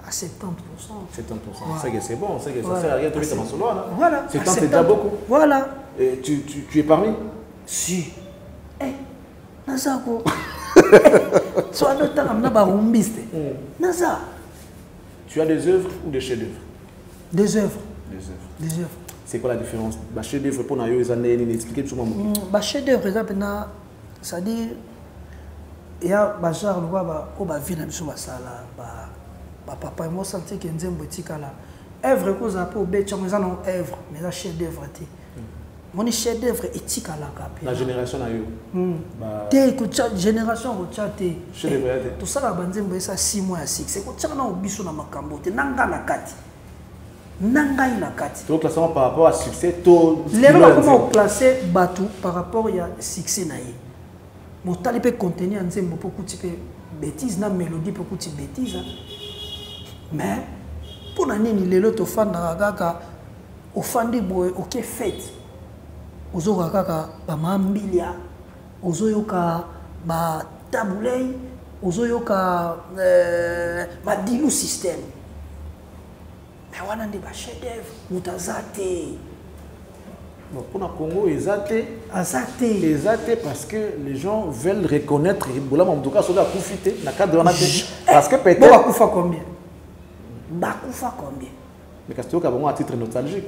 à 70%
70%.
Voilà.
C'est que c'est bon, c'est que ça sert à rien de mettre dans là.
voilà
70
à
c'est déjà beaucoup.
voilà
Et tu, tu, tu es parmi?
Si naza ko [LAUGHS] so adotanga mna barumbis te naza
Tu as des œuvres ou des chefs-d'œuvre?
Des œuvres.
Des œuvres.
des œuvres.
C'est quoi la différence? Bah, Chef-d'œuvre pour Nayo, ils en ont expliqué tout le monde.
bachef d'œuvre eza mpena c'est-à-dire eya bagenre lokwa ba- oyo bavi na biso basala ba- bapapa yango osanti ke nzembo etikala. Œuvre ekozala mpe obeti yango eza na œuvre mais eza chef d'œuvre te moni chef d'œuvre etikalaka
La
mpe
génération Nayo. Bah,
te kotya génération kotya te. Tosalaka banzembo esa si mois ya succès kotyaka na biso na makambo te. Na ngai na kati. Na ngai na kati.
Tout classement par rapport à succès, tout.
lelo bakoma oklasse bato par rapport ya succès na ye. Motali mpe contenu ya nzembo mpo kuti mpe bétise na mélodie mpo kuti bétise mais mpo na nini lelo tofandaka kaka ofandi boye oke fete ozoyoka kaka bama mbilia ozoyoka batabulei ozoyoka eh, badilu systeme me wana nde bachef d'œuvre moto aza te.
Mpona congo eza te.
Aza te.
Eza te parce que les gens veulent reconnaître bolama moto ka soki akufi te na cadre wana te. Parce que
eh,
peut-être
bakufa combien? Bakufa combien?
Mais kasi toyoka bango à titre nostalgique.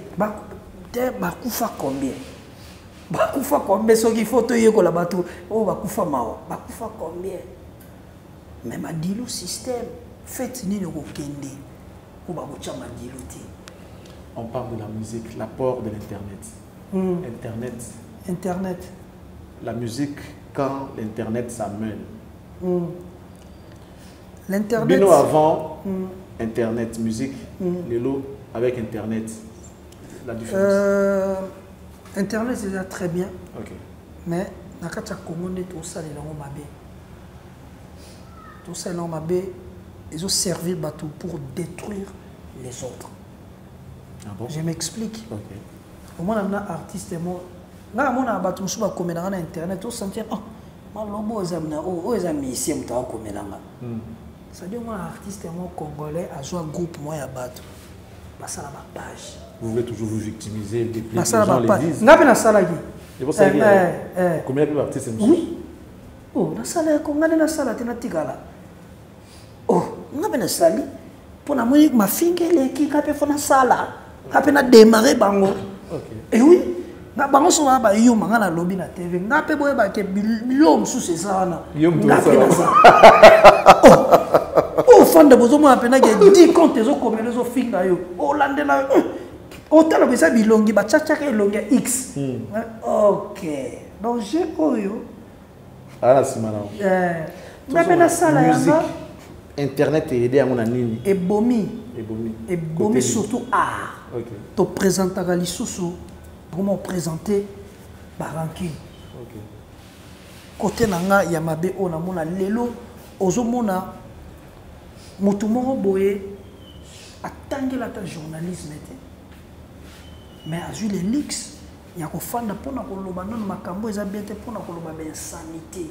Te bakufa combien? Bakufa combien soki fo toyekola bato oyo bakufa mawa bakufa combien? Mais madilu système fete nini okokende? Po bakotya madilu te
On parle de la musique, l'apport de l'Internet.
Mm.
Internet,
internet
la musique, quand l'Internet s'amène.
mm. l'internet
Bino avant,
Mm.
Internet, musique, les lots avec Internet. La différence.
Euh, internet eza très bien. Mais na kati ya congo nde tosalela yango mabe tosalela yango mabe ezoservir bato pour détruire les autres.
Ah bon?
Je m'explique.
Ok.
omona na artiste mo ngai namonaka bato mosusu bakomelanga na internet osentir oh, maloba oyo eza misie moto akomelanga cestadire omona artiste mo congolais azwa groupe mo ya bato basala bapage
Vous voulez toujours vous victimiser,
basala
gens les
bapage ngai mpe nasalaki Eh, eh, eh.
combien de artistes
oui. Oh nasala yako ngai nde nasala te natikala. Oh ngai mpe nasali mpo namoni mafinga eleki ngai mpe fo nasala. Ngai mpe nademare bango.
Ok.
ewi nga bango so baa bayuma ngai nalobi na tv ngai mpe boyebake mosusu eza wana. Mpe
osala. [LAUGHS]
naza oyo ofanda bozomona mpenake di compte ezokomela ezofinga yo. Olandela yo. Otala bo eza bilongi batiatiaka elongi ya x. Ok. Donc je oyo.
Ah,
eh, ngai mpe nasala yanga
Internet
ebomi.
Bomi.
ebomi
Côté-
surtout. Art lisusu barankine kote na nga ya mabe oyo namona lelo ozomona motu moko boye atangeli ata journalisme te. Mais azwi le lix ya kofanda mpona koloba nano makambo eza bien te mpona koloba bainsanité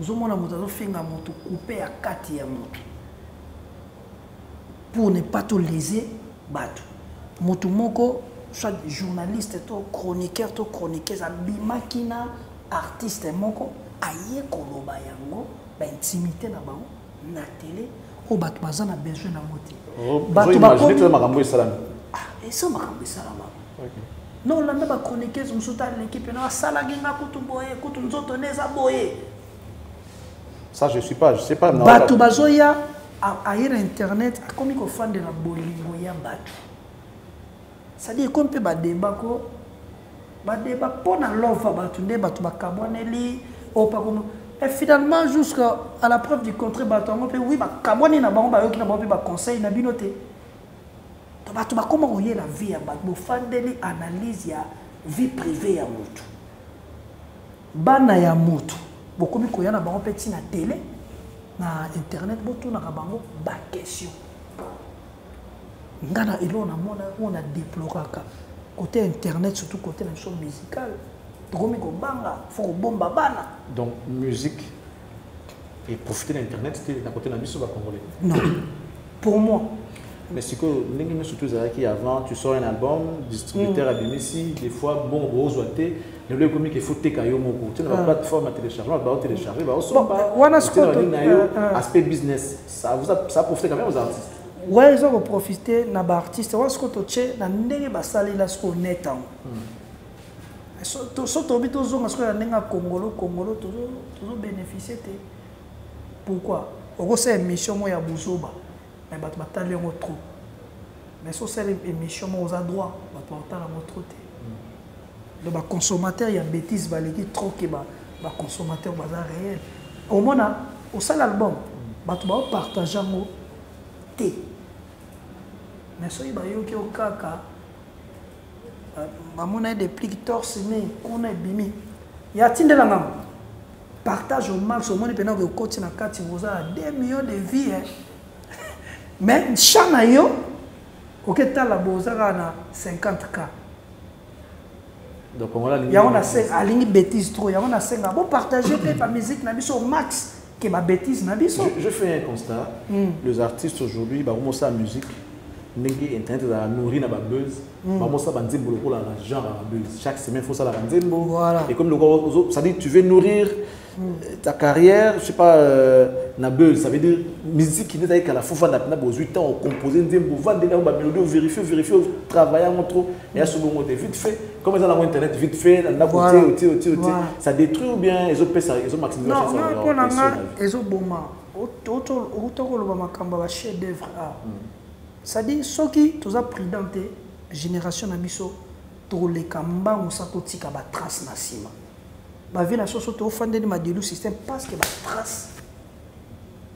ozomona moto azofinga moto coupe ya kati ya moto pour ne pas tolese bato. Motu moko soit journaliste to chroniqueur to chroniqueuse abimaki na artiste moko aye koloba yango baintimité na bango na tele oyo bato baza na besoin nango te bato
makambo esalami.
Ah, eza makambo esalamaka
Ok.
na olanda bachroniqueuse mosusu ta leki mpena asalaki nga kutu boye kutu nzoto nde eza boye.
Ça je suis pas je sais pas
bato bazoya a- aye na internet akomi kofandela bolingo ya bato. Cestadire ekomi mpe badeba ko badeba mpo na love ya bato nde bato bakabwaneli opako et finalement jusqu'à à la preuve du contraire bato yango mpe wi bakabwani na bango bayoki na bango mpe baconseil na bino te. To bato bakóma koyela vie ya bato? Bofandeli analyse ya vie privé ya motu. Bana ya motu bokomi koya na bango mpe ntina tele na internet botunaka bango baquestion nga na eloko namona oyo na déploraka. Côté internet surtout côté na biso musical tokomi kobanga fo kobomba bana.
Donc musique et profiter d'internet c'était à côté de la mission congolais.
Non. Pour moi.
Mais sikoyo ndenge nyonso to ezalaki avant tu sors un album distributeur abimisi des fois bon bozwa te lelo ekomi ke yo moko. Tina baplateforme ya téléchargement baotélécharge na yo aspect business. Ça vous a ça profite quand même aux artistes.
Ouais eza koprofite na baartiste wana sikoyo totie na ndenge basalela sikoyo so tobi tozonga sikoyo na ndenge ya kongolo kongolo tozobénéficie te. Pourquoi? Okosala émission moko ya bozoba mais bato batali yango trop. Mais so osala émission moko oza droit bato bakotala yango trop te. Donc baconsommateur ya bétise baleki trop ke baconsommateur baza réel. Omona osala album. Bato baopartage yango te. Mais soki bayoki yo kaka bamona ye depuis torse ne kuna ebimi ya tindelanga partage au max omoni mpena okokoti na kati oza na 2 millions de vie [LAUGHS] mais champ na yo oketala boza kaka na 50 cas yango alingi bétise trop. Yango nasenga bopartage mpe bamusike na biso au max ke babétise na biso.
Je fais un constat. Mm. les artistes aujourd'hui bakomosala musique ndenge internet ezala nourri na banzembo lokola na genre ya chaque semaine et comme tu veux nourrir ta carrière je sais pas euh, na ça veut dire musique nde ezalaki kala fofanda mpena bozwi temps ocomposer nzembo ovandeli yango bamélodie ovérifie ovérifie otravaille yango trop eya sobongo te vite fait comme eza nango internet vite fait na ndako otie otie otie otie ça détruit ou bien ezopesa
ezomaximismpo na nga ezoboma otokoloba makambo ya bachef d'œuvre art c'est-à-dire soki toza prudent te génération na biso toleka mbangu sa totika batrace na nsima. Bavie na so so tofandeli madelu système parce que batrace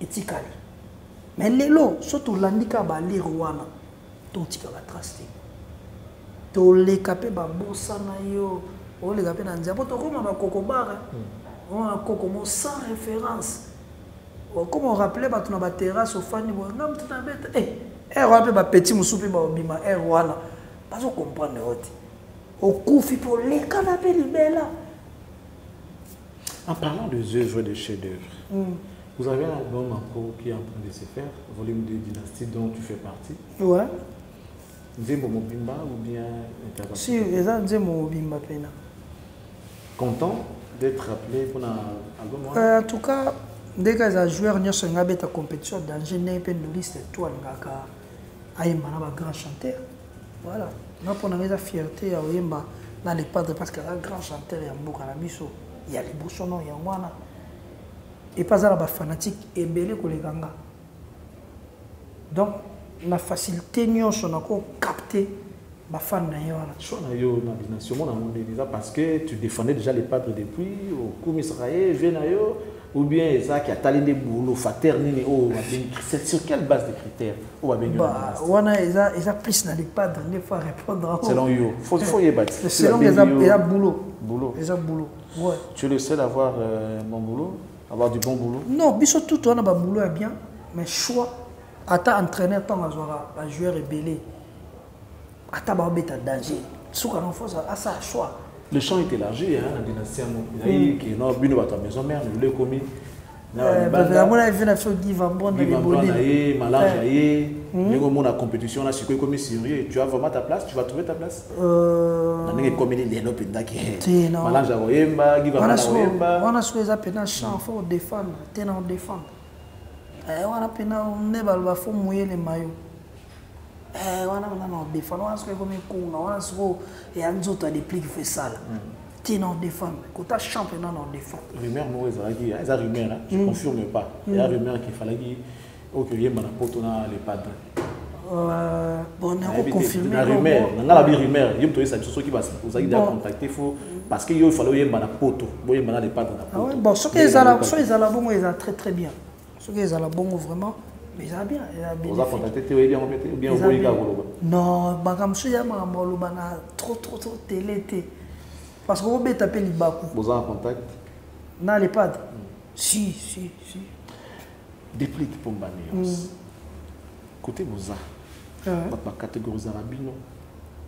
etikali. Mais lelo so tolandi kaka balire wana totika batrace te. Toleka mpe babosa na yo oleka mpe na nzambo tokóma bakoko bara ona koko mo sans référence. Okóma orappele bato na baterrasse ofandi boye nga motu na beta aire wana mpe bapeti mosusu mpe babima aire wana bazokomprendre yo te okufi mpe olekana mpe libela
En parlant des œuvres et des chefs-d'œuvre, mm. vous avez un album en cours qui est en train de se faire, volume de Dynastie dont tu fais partie.
Ouais.
Nzembo Mobimba ou bien
Si, eza Nzembo Mobimba pena.
Content d'être appelé pour un album
euh, En tout cas, dès que les joueurs nyonso nga beta compétition danger ne pe liste étoile ngaka ayemba na grand chanteur. Voilà. Na ngeza fierté ya oyemba parce que un grand chanteur ya mboka na biso. ya liboso no yango wana epa aza na bafanatike ebele koleka nga donc na facilité nyonso nakokapte bafan na ye wana
parce que tu défendais déjà les padres depuis okumisaka ye vie na yo ou bien ezalaki atali nde boulot fatere nini oyo babengi sur quelle base de critères oyo babengi
wana eza eza plus na lepadre nde fa répondre
selon yo. Faut yeba ti
selon eza boulot
boulot
eza boulot ouais.
tu es le seul à avoir euh, bon boulot avoir du bon boulot?
Non biso tout wana baboulot ya bien mais choix. Ata entraîneur ntango azwaka bajoueur ebele ata baobeta danger. Suka na fosa asala choix
le champ est élargi hein, na dynastie yango ezali ke no bino bato ya maison mère lelo ekomi
evi na biso givambona
na ye malange na ye ndenge omona compétition na sikoyo ekomi sérieux tu as vraiment ta place tu vas trouver ta place. Na ndenge ekomeli lelo mpendaki malange ya koyemba givambona koyemba
wana sikoyo eza mpena champ fo odéfendre te na odéfendre wana mpena nde baloba fo moyelema yo wana wana odéfendre wana sikoyo ekomi kunga wana sikoyo ya nzoto adeplike fe sala te na odéfendre kota champ mpena na odéfendre
rumeur moko ezalaki eza rumeur je confirme pas. Eya rumeur ke efalaki oyo koyemba na poto na lepadre
bon nakoconfirme
na rumeur. na ngai nabi rumeur ye moto oyesa biso soki ozalaki da contacte fo parce que yo efale oyemba na poto. Boyemba na na poto
bon soki ezala bongo ezala très très bien. Soki ezala bongo vraiment eza bien
oza contacte te oyebi yango mpe te ou bien oboyi kaka koloba
non makambo mosusu ya makambo oloba na trop trop trop tele te parce que obeta mpe libaku
boza en contact?
Na lepade si si si.
Déplique mpomba neos côté boza bato bacatégorisaka bino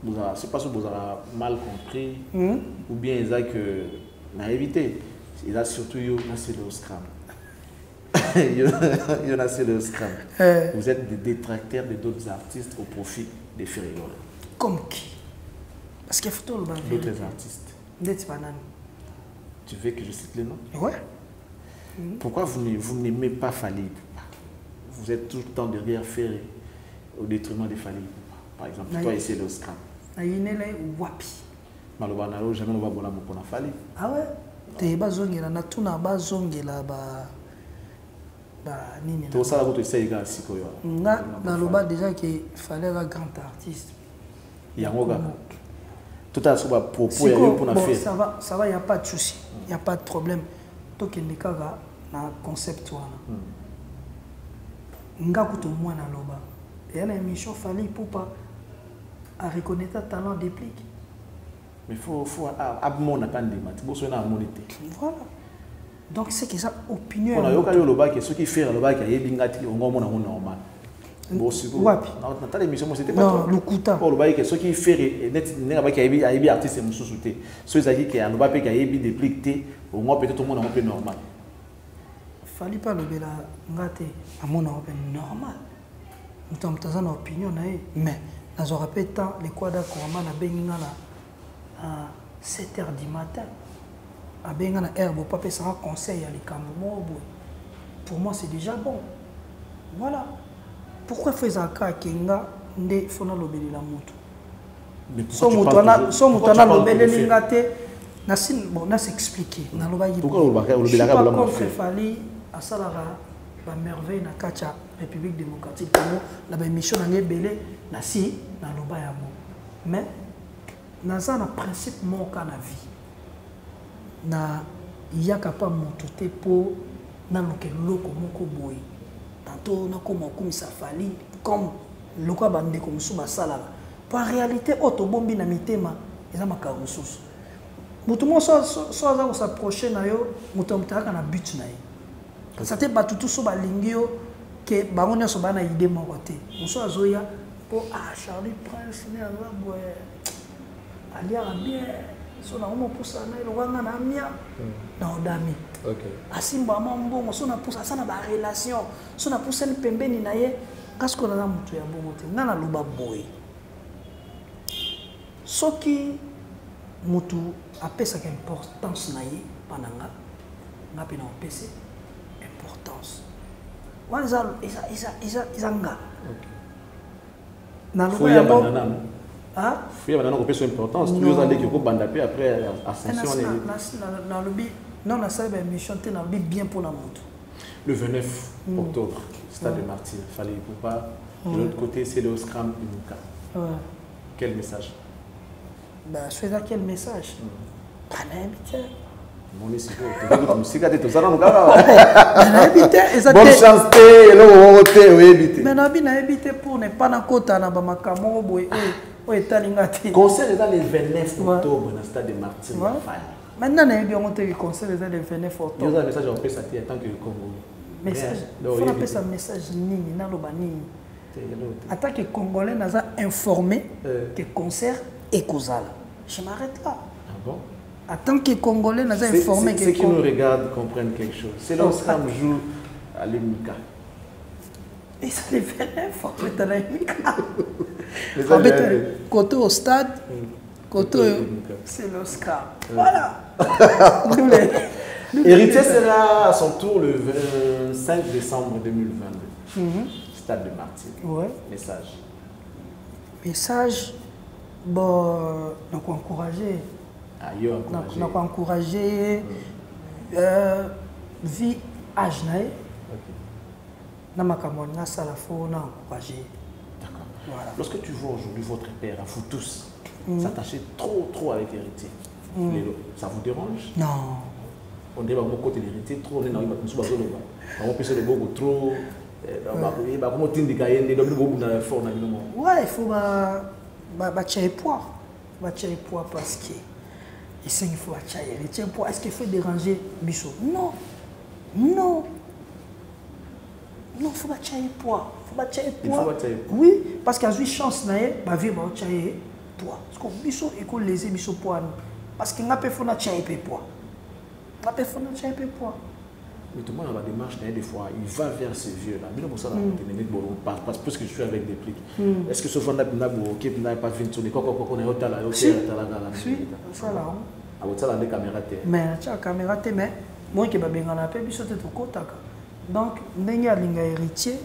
bozala c'est pas so bozala mal compris. Ou bien eza que nayebi te eza surtout yo na selo scram [LAUGHS] [LAUGHS] Jonas le Scrum.
Euh.
Vous êtes des détracteurs de d'autres artistes au profit des Ferriola.
comme qui? Parce que faut le
D'autres artistes. Tu veux que je cite les noms
ouais
Pourquoi vous n'aimez pas Fali Vous êtes tout le temps derrière Ferré au détriment de Fali Par exemple, toi Scrum.
nayinela ye wapi
Maloba na yo, jamais on va voir mon Fali.
ah ouais? Te bazongela natuna bazongela ba ba nini na-
tosala kutu esaika sikoyo
nga naloba déjà ke fallait un grand artiste.
Yango kaka. totala so bapropos ya yo mpona faire.
ça va, ça va, y a pas de souci, y a pas de problème. tokende kaka na concept wana. Nga kutu mwana loba eya na émission fali pupa areconnaître talent déplique
mais faut faut abomona mpe andima ti boso na amoni te.
Voilà donc c'est que ça opinion
mpona
ya
yoka
moto.
yo olobaki soki faire alobaki ayebi nga ti ongo omona ngo normal. Natala émission
Lokuta.
po olobaki ke soki faire neti ndenge abaki ayebi ayebi artiste mosusu te so ezalaki ke aloba mpe ke ayebi déplique te ongo peut-être omona ngo mpe normal.
Fali mpe alobela nga te amona ngo mpe normal. Moto ya moto aza na opinion na ye mais nazwaka mpe temps lekwada korama nabengi nga na à 7 heures du matin abengi nga na aire bopo apesanga conseil ya likambo moko boye pour moi c'est déjà bon. Voilà. Pourquoi fo ezalaka ake nga nde fo nalobelela so moto. Analobeleli nga te nasexplike fali asalaka bamerveille na kati ya république démocratique congo na baémission ebele nasi naloba yango mais naza na principe na vie na yaka mpa moto te mpo naluka eloko moko boye. Tanto nakoma okumisa fali comme lokola bandeko mosusu basalaka. Po en réalité oyo tobombi na mitema eza makambo mosusu. Motu moko so- aza kosaproche na yo moto moto azaka na but na ye. Sa te bato tu so balingi yo ke bango nyonso baa na ide moko te. Mosu azoya mpo ah charlie prince ne aza boye [TSK] aliaka bien so nango mopusa na ye lokwanga na amia. Na odami. Asimbama mbongo. So napusa aza na barelation so napusani pembeni na ye. Nga sikoyo naza moto ya bongo te. Nga naloba boye. Soki motu apesaka importance na ye mpa na nga nga mpe na opesi importance. Wana eza, nga. Naloba
foya
yango Ah?
foya banana kopesa importance.
Non.
tu oza ndenge okobanda mpe après
na- na- nalobi non nasali baémission te nalobi bien mpona motu
Le 29 octobre, Stade de Martyr, fallait pour pas. De l'autre côté, c'est le Scrum Inuka. Quel message?
Bah, so eza quel message? Banayebi te
te tozala mokaka.
nayebi te eza
Bonne
te
chance te, eloko moko te, oyebi te.
me nabi nayebi te pour ne pas nakota na bamakambo moko boye oyo oyo etali nga te
Concert est dans le 29
Ouais.
octobre dans le Stade de Martyr.
Ouais. maintenant nayebi yango te ke concert eza le 29
Il y
octobre
message en ça en tant que Congo.
message fo napesa message nini naloba nini tant que congolais naza informé
Euh.
que concert ekozala je m'arrête là
Ah bon?
En tant que congolais naza informé
Ceux qui nous regardent comprennent quelque chose. C'est Scrum joue à l'Imuka.
eza le 29 obeta na yemika
Euh,
côté au stade côté c'est l'oscar voilà [LAUGHS] les- nous,
Héritier sera à son tour le 25 décembre 2022.
Mhm.
Stade de Martyr.
Ouais.
Message.
message bon nakoencourage
Ailleurs, encouragé.
nakoencourage euh, vie age na ye
Ok,
na makambo fo na encourage
D'accord.
Voilà.
Lorsque tu vois aujourd'hui votre père, à vous tous, s'attacher trop, trop avec l'héritier, Lelo, ça vous dérange?
Non.
On dirait que côté l'héritier, trop, on est dans le on beaucoup trop.
ouais il faut ba ba batia epoir batia epoir parce que esengi fo batia héritier epoir est ce qu'il faut déranger biso non. Non non faut batia epoir faut batia epoir
batia espoir.
oui parce que azwi chance na ye baotia ye poids. Parce que biso ekolese biso poids parce que nga natia ye mpe poids. Nga natia ye mpe poids.
Mais tout le monde a la démarche, des fois, il va vers ces vieux-là. Mais pour ça, parce que je suis avec des pliques. Est-ce que ce on n'a pas vu tourner quoi, on est au tala, au
là.
Ah, les
pe biso te tokotaka donc ndenge alinga héritier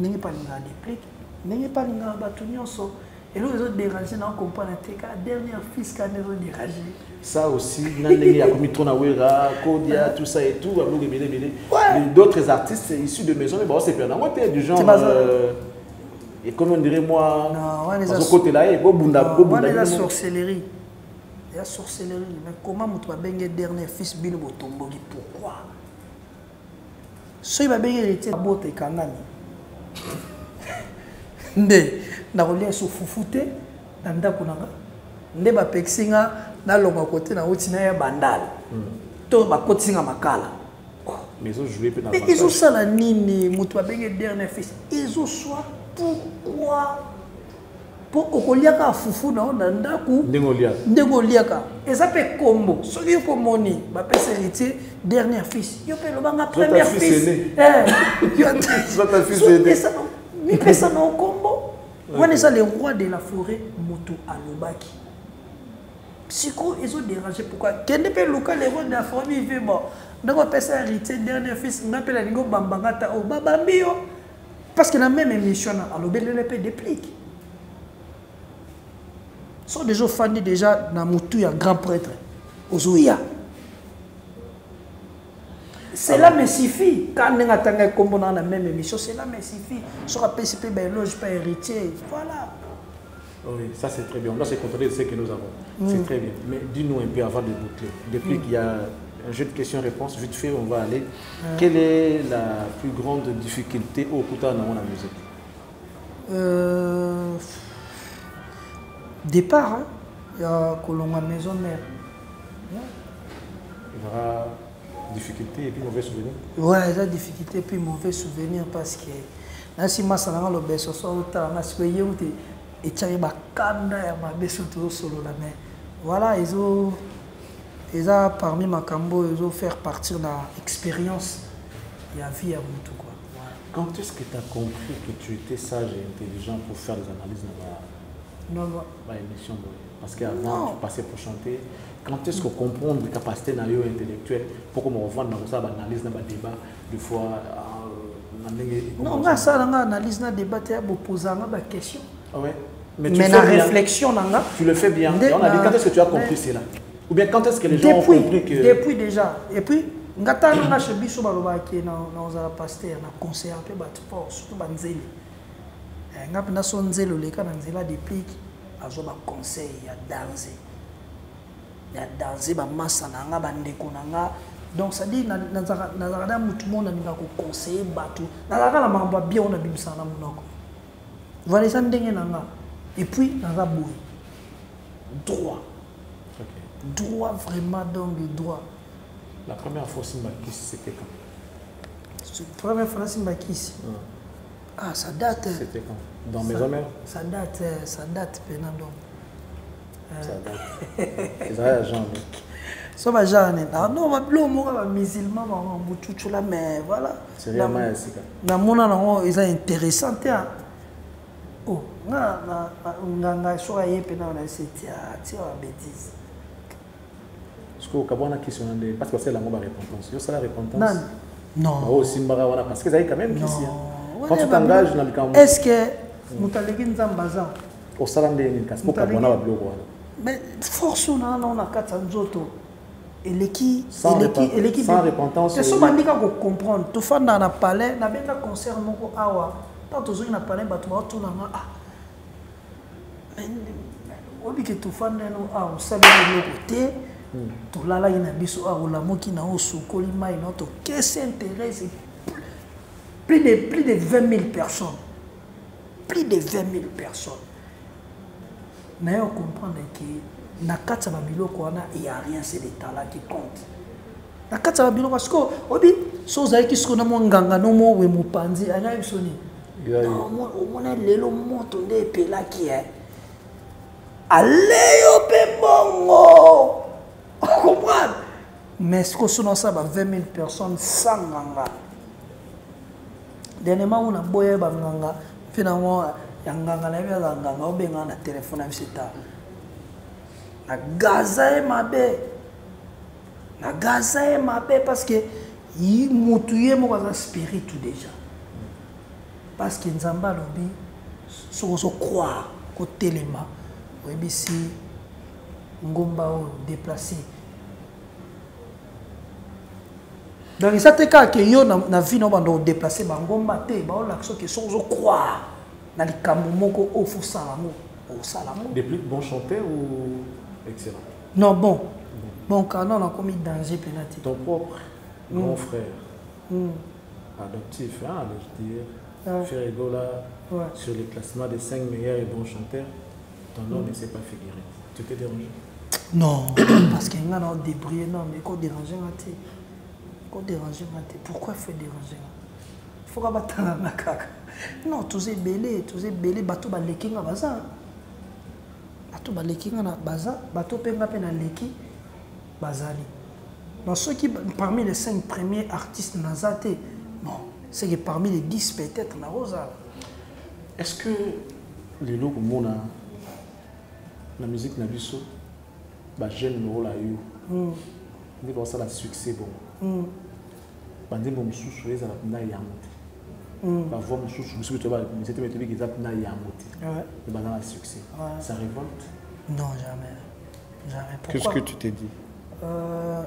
ndenge mpe alingaka déplique ndenge mpe alingaka bato nyonso eloko ezodérange na comprendre te ka dernière fils kanda ezodérange
ça aussi na ndenge komi tona wera kodia tout ça et tout babiloko ebele ebele d'autres artistes issus de maison mais baosepela nango te du genre euh, et comme on dirait moi bazokotela ye bobunda
eza sorcellerie ya sorcellerie. Mais comment moto babenge dernier fils bino botomboki pourquoi? Soki babenge héritier bota ekangani nde nakolia so fufu te na ndako na nga. Nde bapekisi nga nalonga kote nauti na ya bandala to bakotisi nga makala. Ezosala nini moto babenge dernier fils. Ezoswa pourquoi mpo okoliaka fufu na yo na ndako ndenge oliaka. Eza mpe kombo. Soki yo mpo moni bapesa héritier dernier fils. Yo mpe elobanga première fils mipesa [LAUGHS] na okombo wana eza le roi de la forêt moto alobaki. Sikoyo ezodérange pourquoi? Kende mpe luka le roi de la forêt bon ndenge opesa héritier dernier fils nga mpe nalingi obambanga ta o babambi yo. Parce que na même émission na alobelele mpe déplique so déjà ofandi déjà na motu ya grand prêtre ozoya cela me suffit ka ndenge atanga ekombo na na même émission cela me suffit soki apesi mpe baéloge mpe héritier voilà
Oui, ça c'est très bien. On doit se contenter de ce que nous avons. Mm. C'est très bien. Mais dis-nous un peu avant de boucler. Depuis mm. qu'il y a un jeu de questions-réponses, vite fait, on va aller. Mm. Quelle est la plus grande difficulté au Kouta dans la musique?
Euh, départ hein, ya kolongwa maison mère.
Il y aura difficulté et puis mauvais souvenir.
Ouais eza difficulté et puis mauvais souvenir parce que nasi masa nanga lobeso so otala nga sikoyo ye ute etiaki bakanda ya mabe so tozosolola mais voilà ezo eza parmi makambo oyo ezofaire partir na expérience ya vie ya motu quoi.
Quand est-ce que tu as compris que tu étais sage et intelligent pour faire des analyses dans la,
non, non.
la émission Parce qu'avant, tu passais pour chanter. Quand est-ce qu'on comprend les capacités intellectuelles pour qu'on revoie dans ça, l'analyse, dans le débat, des fois. Euh,
non, nga ça, nga analyse, na débat, tu as posé ma question.
Ah ouais.
Mais, tu Mais la réflexion,
tu le fais bien. Et on a dit quand est-ce que tu as compris cela? Ou bien quand est-ce que les gens
depuis,
ont compris que.
Depuis déjà. Et puis, ngatana nga chez biso balobaki na ozala pasteur na conseiller mpe bato mpo surtout banzeli nga mpenza so nzeli oleka na nzela déplique azwa baconseil ya danse ya danse bamasa na nga bandeko na nga. Donc cestadire nazalaka na motu mo nalinga koconseille bato. Nazalaka na makambo ya bien oyo nabimisaka na monoko. Voilà eza ndenge na nga? Et puis naza boye. Droit. Droit vraiment donc droit.
La première fois Simba Kiss, c'était quand
La première fois Simba Kiss.
Ouais.
Ah, ça date.
C'était quand? Dans Maison Mère
Ça date, ça date, Penandon.
Ça date. [LAUGHS] C'est vrai, Jean.
so bajane non babilo moko bamusulman bango motutu la mais voilà. Namona nango eza intéressant te nganga soki aye mpe na na seti atia babétise
soki okabwana question nde parce que basala yango barécompensé yosala
nani non.
Osimbaka wana parce que ezali quand même kisi quand tu t'engages na likambo
est ce que moto aleki nzambe aza
osala ndenge kasi babiloko wana.
Mais force oyo nanga nao na kati ya nzoto. Eleki
eleki sans repentance
te so bandika kocomprendre tofandaka na palais nabenga concert moko awa. Tozongi na palais bato baotunanga ah. Oyebike tofandano awa. Osali eloko te tolalaki na biso awa olamoki na osukoli mai na tokesi intéresse plus de, plus de 20 000 personnes. Plus de 20 000 personnes. Naye ocomprendre ke na kati ya babiloko wana ya rien c'est de tala qui compte na kati ya babiloko parce que obi so ozalaki sikoyo na mwa nganga no mo we mopanzi angai biso nini omona lelo moto nde epelaki e aleyo mpe mbongo! [LAUGHS] Comprendre mais siko so nosala ba 20 000 personnes sans nganga dernièrement kuna boya banganga mpe nango ya nganga na yebi aza nganga obenga na telefone ya biso eta na gaza ye mabe na gaza ye mabe parce que mutu ye moko aza spiritu déjà. Parce que nzambe alobi soki ozocroire kotelema oyebisi ngomba oyo déplace donc eza te kaka yo na, vie na obanda kodéplace bangomba te baolakisa soki soki ozocroire na likambo moko oyo fosala yango osala yango
Des plus bons chanteurs ou excellent
non bon. Bon. Kana nakomi danger mpena te
Ton propre grand frère.
Mm.
adoptif, hein, allais-je dire,
Ouais.
Ferregola,
Ouais.
sur le classement des 5 meilleurs et bons chanteurs, ton nom ne s'est pas figuré. Tu t'es dérangé?
Non [COUGHS] parce que [COUGHS] nga na odébrouille non mais kodérange nga te kodérange nga te pourquoi faut dérange nga foka batanga nga kaka non toza ebele toza ebele bato baleki nga baza bato baleki nga na baza bato mpe nga mpe naleki bazali non soki parmi les cinq premiers artistes naza te non c'est que parmi les dix peut-être nakozala
Est-ce que les locaux mona la musique na biso ba jeune no la yo?
Mm,
ndi ba sala succès bon
mm,
bandimbo mosusu ezala mpena yango te
mm.
bavoix mosusu biso biso misete beto biki eza mpena yango te baza na succès. Ça révolte?
Non jamais. Jamais.
Qu'est-ce
Pourquoi?
que tu t'es dit?
Euh,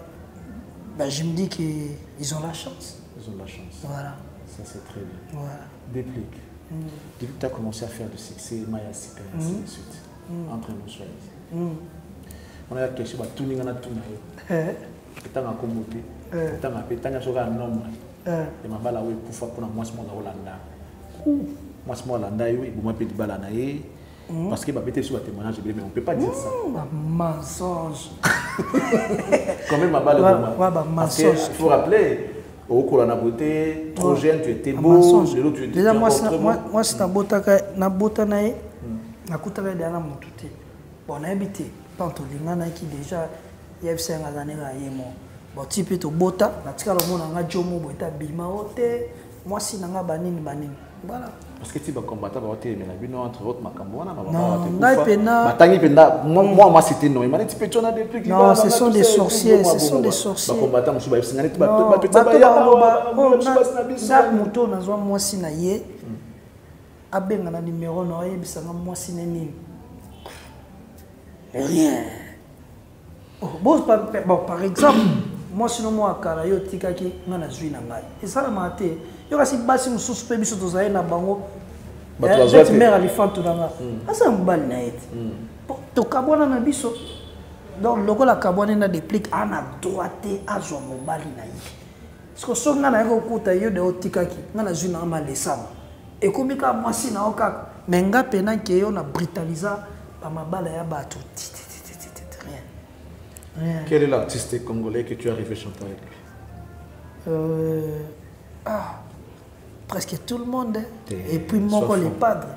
ben, je me dis qu'ils ont la chance.
ils ont de la chance.
Voilà.
ça c'est très bien.
Voilà.
déplique.
Mm,
depuis que tu as commencé à faire du succès maya sika et ainsi de suite. Entre nous soyez.
Mm.
on a la question batuninga na tuna yo
Eh,
etanga kombo te
Eh.
Etanga mpe etanga soki ya nombre ya mabala oyo ekufa mpona mwasi moko akolanda mwasi moko alanda yo eboma mpe libala na ye parce que babete biso batémoignage ebele mais on peut pas dire ça.
Bah, mensonge. [LAUGHS]
quand même mabala
Ouais, bah, mensonge.
il faut rappeler okola na beauté trop jeune tu étais beau lelo tu
Déjà, moi, moi,
beau.
moi, si nabotaka nabota na ye nakutaka deya na motu te bon nayebi te mpan tolinganaki déjà yebisa yanga aza ndenge aye mo bon ti mpe tobota natikala omona nga jomo boye ta bima o te mwasi na nga banini banini voilà.
Parce que ti bakombata baotelemela bino entre autres makambo wana
ngai pena-
batangi mpenza moi moi c'était non emani ti mpe tio na depuis
Non, ce sont des sorciers, ce sont des
mosusu bayebisanga neti
Non,
bapeti
bato baloba oh, nga moto oyo nazwa mwasi na ye abenga na numero na oyebisanga mwasi ne nini. Rien. Oh, bon, par exemple mwasi no moko akala yo otikaki nga nazwi na ngai. Esalamaka te yo kasi basi mosusu mpe biso tozali na bango
te.
mare alifanto na nga. Aza mobali na ye te. Bon, tokabwana na biso. Donc lokola kabwani na déplique ana droit te azwa mobali na ye. Parceke soki ngai nayaki kokuta yo de otikaki ngai nazwi nanga malesama. Ekomi kaka mwasi na yo kaka. Me nga mpena ke yo na brutaliza bamabala ya bato Ti, rien
quel est l'artiste congolais que tu es arrivé chanter avec lui?
Euh, ah, presque tout le monde hein. Et puis moko les
franc.
padres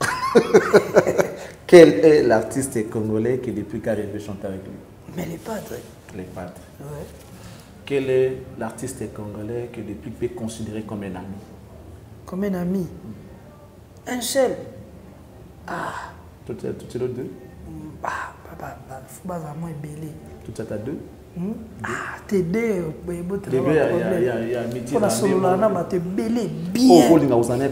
[LAUGHS]
quel est l'artiste congolais qui depuis qu'est arrivé chanter avec lui?
Mais les padres.
Les padres.
Ouais.
quel est l'artiste congolais que depuis peut considérer comme un ami?
Comme un ami. Un seul. Ah.
Tout ça tout ça deux?
Bah, bazala mwa ebele
t'as deux
Hmm? ah solola na bato ebele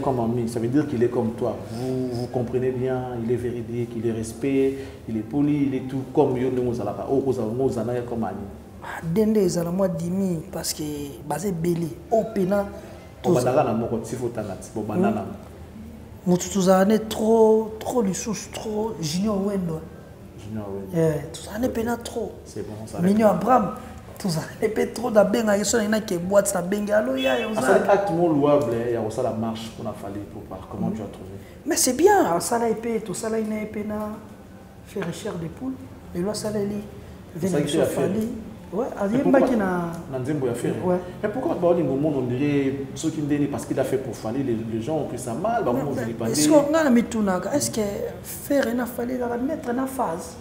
comme ami, ça veut dire qu'il est comme toi. Vous, vous comprenez bien, il est véridique, il est respect, il est poli, il est tout comme yo ndenge ozalaka. Kozala ngo ozala ye comme ami.
Ah, dende ezala mwa dimi parce que baza ebele oyo mpena
Obandaka na moko ti fo tanga ti bobanda na
motu tozala ne trop trop lisusu trop. Junior wendo
Junior Wen.
Tozala ne mpena trop
C'est bon, ça
mignon abraham tozala ne mpe trop nabengaki so nangi nake boite nabengi alo yaya
Asali
oza
acte mo louable, il y a aussi la marche qu'on a fallu pour parler. Comment tu as trouvé
mais c'est bien asala ye mpe tosalaki na ye mpe na faire cher de poule lelo asaleli vena
Asalaki
biso
te affaire.
fali ouais
Mais
ayembaki
pourquoi-
na
nzembo ya.
Ouais.
Mais pourquoi baolinga omona on dirait soki ndeni parce qu'il a fait pour Fali, les, gens ont pris ça mal,
na mitunaka est ce que faire na fali kaka mettre na phase?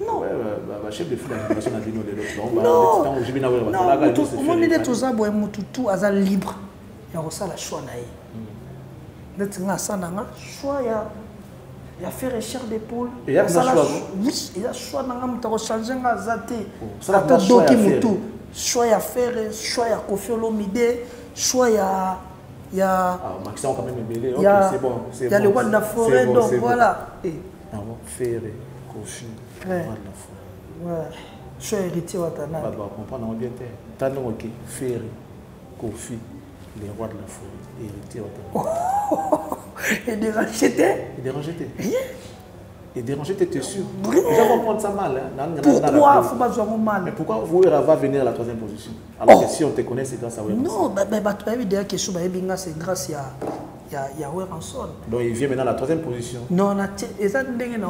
Non.
Ouais, bah, bah, de file d'animation na bino lelo donc ntango ozibi na
omoni nde toza boye motu tu aza libre. Ya kosala choix na ye neti nga ya ya faire oui eza choix na nga moto akochange nga aza te
osala
ata
kuna choix ya
doki
faire.
motu choix ya faire choix ya kofi olomide ya ya
Ah,
ya
bon,
le roi de la
c'est
forêt
bon,
donc
c'est bon.
voilà.
Ah Kofi,
ouais. choix héritier watana
bato bakomprendre yango bien te ntango oke Ferré, Kofi, le roi de la forêt héritier watana [LAUGHS]
et déranger te
et dérangé te et dérangé te t'es sûr déjà comprendre ça mal hein.
Pourquoi faut ngo mal?
Mais pourquoi Wera va venir à la troisième position? Alors que si on te connaît c'est grâce à Wera
non ba- ba- bato bayebi deya question bayebi nga c'est grâce ya ya ya weranson
donc il vient maintenant à la troisième position.
Non na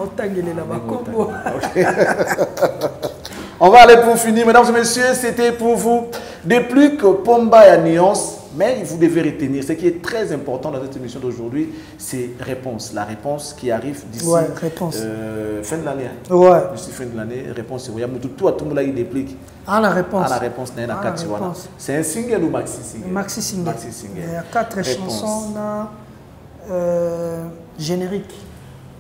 otangelela bakombo
On va aller pour finir, mesdames et messieurs. C'était pour vous. Des plus que Pomba et nuance. Mais vous devez retenir, ce qui est très important dans cette émission d'aujourd'hui, c'est réponse. La réponse qui arrive d'ici
Ouais,
euh, fin de l'année. hein.
ouais
D'ici fin de l'année, réponse. Il y a tout, tout, tout le monde il déplique.
ah la réponse
Ah, la réponse
Ah, la réponse.
C'est un single ou maxi single?
Maxi single
Maxi single.
il y a quatre
Réponse.
chansons na euh, générique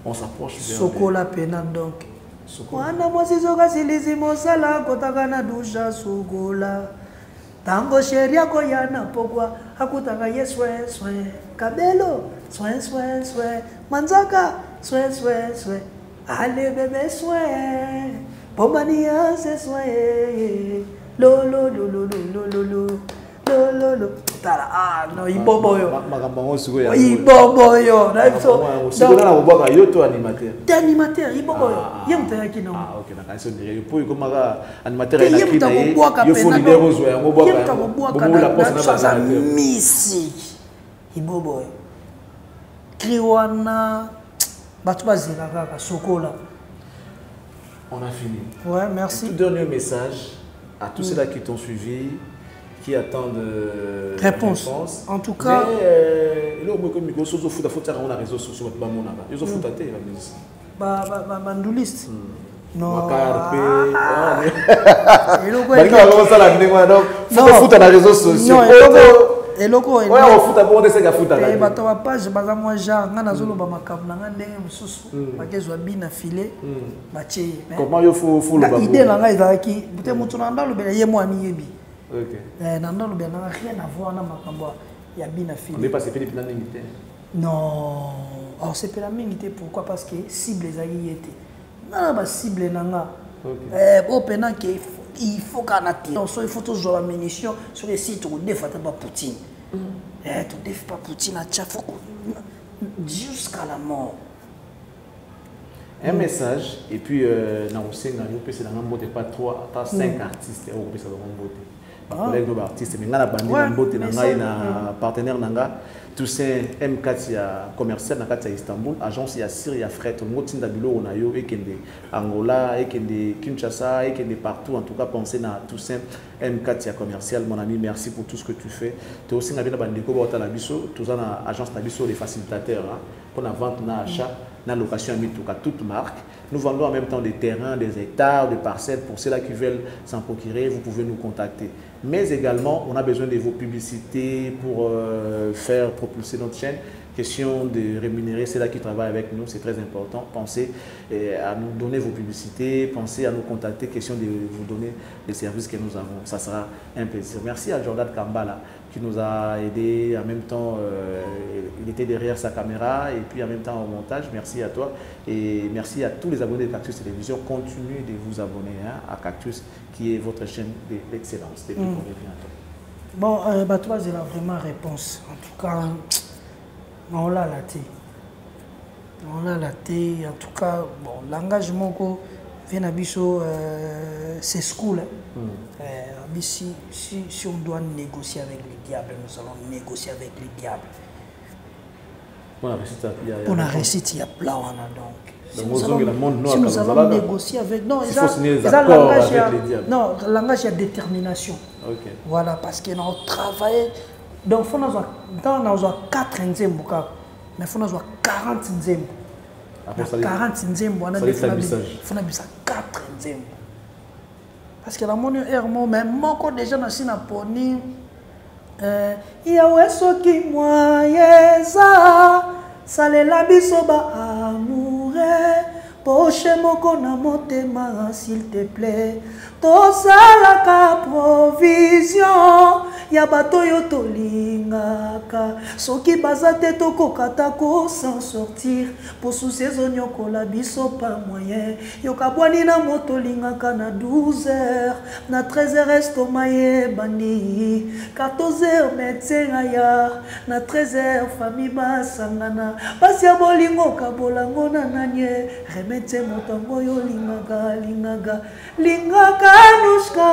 On s'approche
sokola pena donc
les- Soko.
mwana mwasi soka silisi mosala akotaka na dusha sokola ntango sheri akoya na pokwa akutaka ye sweswe kabelo swesweswe manzaka swesweswe ale bebe swe. Pomaniase swe lololololololo lololo tala ah no iboboyo
Ma- makambo Makambo yango sikoyo yo to animateur.
Te animateur
Ah,
ye moto ayaki
ekomaka animateur ye
moto akobwaka moto akobwaka wana bato bazela kaka sokola.
On a fini.
ouais
Tout
merci
dernier message à tous ceux-là qui t'ont suivi, qui attendent euh,
réponse. réponse. En tout cas.
Mais euh, là, on faut foutre faut faire un réseau social pour mon âme. Ils ont foutu à mm. terre la musique.
Bah bah bah bandouliste. Mm. Non.
Macarpe.
Ah. Eloko. [LAUGHS]
Bah comment ça la ndenge donc faut foutre à réseau social.
Non. Eloko.
Ouais on fout à bord de ces gars foutre
eh,
à
la. Et bah toi page bah moi genre nga nazolo ba mm. makambo nga ndenge mususu ba ke zwa bina filet ba tche. Eh.
Comment yo faut faut le
babo. Idée nga ezaki peut-être mutuna ndalo bela yemwa ni yebi. Mo amiyebi
OK.
Eh, na nda alobela nanga rien à voir na makambo ya bi na
On est
file
passé Philippe Nani Mité.
non. Osepela mingi te pourquoi? Parce que cible ezalaki ye te nga na basible na nga
OK.
Eh, oyo mpena ke il faut te so il faut tozwa baménition soki esi tokodefa ata bapoutine todefi pa poutine. Atya fo jusqu'à la mort.
Un message et puis euh, na osenga yo pesa na mbote pas trois pas cinq artistes au pesa na mbote ba collègue no ba artiste mais nga na bandi na mbote na ngai na partenaire. Na nga Toussaint M4 ya commercial na kati ya Istanbul. Agence ya Syrie ya fret. Ngo tinda biloko na yo ekende Angola ekende Kinshasa ekende partout. En tout cas pensez na Toussaint M4 ya commercial. Mon ami merci pour tout ce que tu fais. Te aussi ngabina bandeko ba otala biso toza na agence na biso les facilitateurs hein, pour la vente na achat na location à Mituka, toute marque. Nous vendons en même temps des terrains, des hectares, des parcelles. Pour ceux-là qui veulent s'en procurer, vous pouvez nous contacter. Mais également, on a besoin de vos publicités pour euh, faire propulser notre chaîne. Question de rémunérer ceux-là qui travaillent avec nous, c'est très important. Pensez eh, à nous donner vos publicités, pensez à nous contacter, question de vous donner les services que nous avons. Ça sera un plaisir. Merci à Jordan Kambala qui nous a aidé. En même temps, euh, il était derrière sa caméra et puis en même temps au montage. Merci à toi et merci à tous les abonnés de Cactus Télévision. Continuez de vous abonner hein, à Cactus qui est votre chaîne d'excellence. Depuis qu'on revient à toi.
bon euh, bato bazela vraiment réponse en tout cas naolala te naolala te en tout cas bon langage moko vie na biso euh, c'est school hein. Euh, abi si, si, si on doit négocier avec le diable nous allons négocier avec le diable
Pour la réussite, il y a- il y a-
wana donc. Si nous allons- si nous allons négocier avec non
Il
eza
accords
langage
avec
ya-
les diables.
non langage ya détermination. Voilà parce que na travaille donc fo nazwa ntango nazwa 4 nzembo kaka mais fo nazwa 40 nzembo. Na
ça dit-
40 nzembo wana fo nabisa 4 nzembo. Parce que namoni air mo mais moko déjà nasi na poni eh, yawe soki mwaye eza salela biso baamoure poche moko na motema s'il te plaît. Tosalaka provision ya bato oyo tolingaka. Soki baza te tokokata kosan sortir. Po susi ezonyokola biso pa moyen. Yoka bwani na moto olingaka na 12 heures. Na 13 heures estoma yebandi 14 heures médecin aya. Na 13 heures famille basangana. Pasi ya bolingo kabolango na nanie. Remete moto yango oyo olingaka lingaka lingaka anushka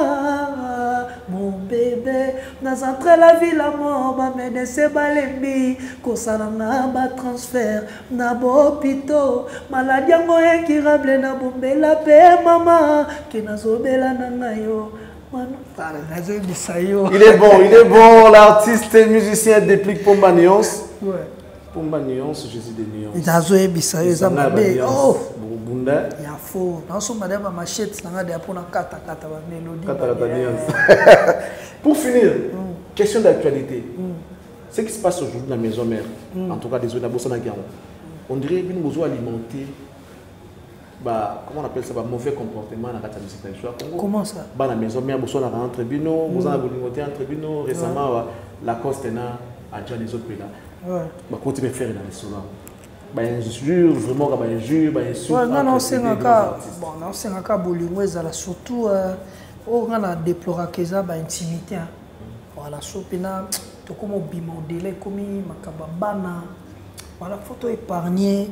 mon bébé. Na centre la ville mort bamedese balembi kosalanga batransfert na bohôpitau maladi yango incurable na bombela mpe mama ke nazobela na ngai yo
Il est bon, il est bon, l'artiste et musicien déplique Pomba Nuance.
Ouais.
Pomba Nuance, Jésus des nuances.
nazoyebisa yo eza mabe oh
Bunda.
Ya fo nazosomba deya bamachete nanga deya mpona katakata bamelodi
Katakata nuance. [LAUGHS] Pour finir, question d'actualité. Ce qui se passe aujourd'hui dans la maison mère, en tout cas des zones à Garo, on dirait que nous besoin alimenter, bah, comment on appelle ça, bah, mauvais comportement dans la musique nationale.
comment ça?
Bah, la maison mère, besoin d'avoir entre bino, besoin d'avoir entre bino, récemment, bah, la Coste a déjà les autres là.
ouais.
Bah, continuer à faire dans les souvent. Bah, injure, vraiment, bah, injure, bah, insulte.
Ouais, nga
entre
naosengaka
les artistes.
bon naosengaka bolingo ezala surtout euh, oyo nga na déploraka eza baintimité hein. voilà so mpena tokóma obima odela ekomi makambo ya bana voilà fo to épargne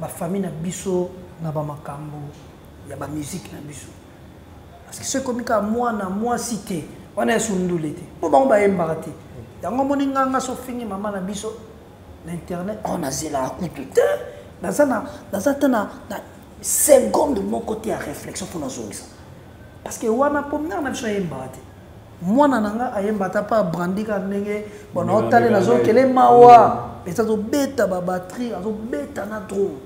bafamille na biso na bamakambo ya bamusike na biso parce que so ekomi kaka mwana mwasi te wana ya sundule te mpo bango bayembaka te yango moni nganga so fingi mama na biso na internet o nazelaka kutu te naza na naza te na seconde moko te ya réflexion mpo nazongisa parce que wana mpo nganga na biso ayembaka te mwana na nga ayemba ata mpe abrandika ndenge bona otale nazokele mawa eza azobeta babatterie azobeta na drone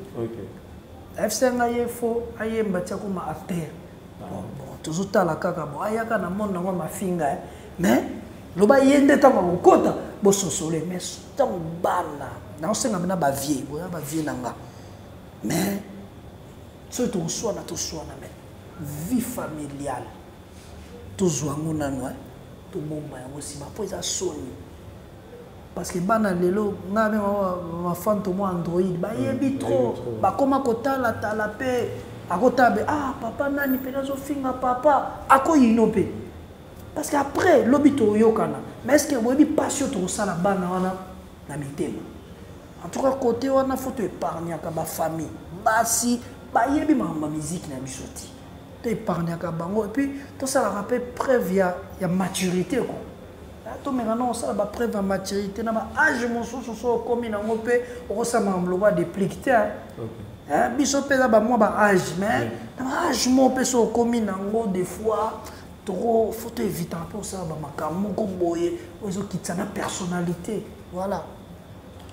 fc ngai ye fo ayemba tia koma acteur bon bon tozotala kaka bon ayaka na monde nango mafinga eh. mais loba ye nde ntango akokota bososole mais ntango bana. Naosenga mpena bavie boya bavie na nga. Mais soki tokoswana toswana mais vie familiale. Tozwa yango nano tobomba yango nsima mpo eza soni. Parce que bana lelo nga mpe bafante mwa android bayebi trop. bakóma kotalatala mpe akotala be ah papa nani mpe nazofinga papa. Akoyino mpe parce que après lobi toyokana mais est ce que boyebi mpasi oyo tokosala bana wana na mitema? En tout cas côté wana fo toépargnaka bafamille basi bayebi makambo ya miziki na biso ti. Toépargnaka bango. Epuis tosalaka mpe preuve ya, ya maturité quoi. Tomeka na osala bapreuve ya maturité. Na baage mosusu so okomi nango mpe okosala makambo lokola déplique te hein. biso mpe eza bamwa baage mais na baage mo mpe so okomi nango des fois toko fo toévita mpe osala bamakambo moko boye ezokitisa personnalité. Voilà.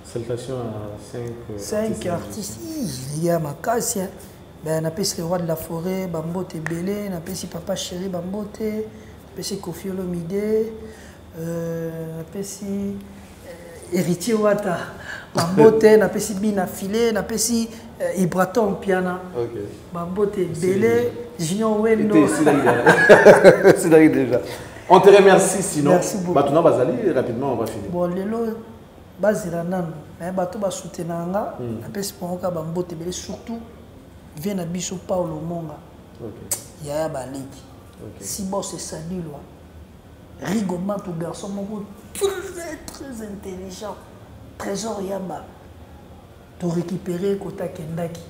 Salutations à 5
cinq artistes Ih, ya makasi hein. ben napesi le roi de la forêt bambote ebele napesi papa chéri bambote napesi kofi olomide euh, napesi euh, héritier wata bambote [LAUGHS] napesi bina file napesi euh, ibraton piana
Ok.
bambote ebele junior wendo
C'était Sidari [LAUGHS] Sidari déjà. On te remercie sinon.
Merci beaucoup.
Tu n'as pas allé rapidement, on va finir.
bon lelo bazela nano me bato basutena nga napesi bango kaka bambote ebele surtout vie na biso paulo monga
Ok.
yaya baleki si bos esalilwa rigoma to garçon moko très très intelligent trésor yaba torécupéré kota akendaki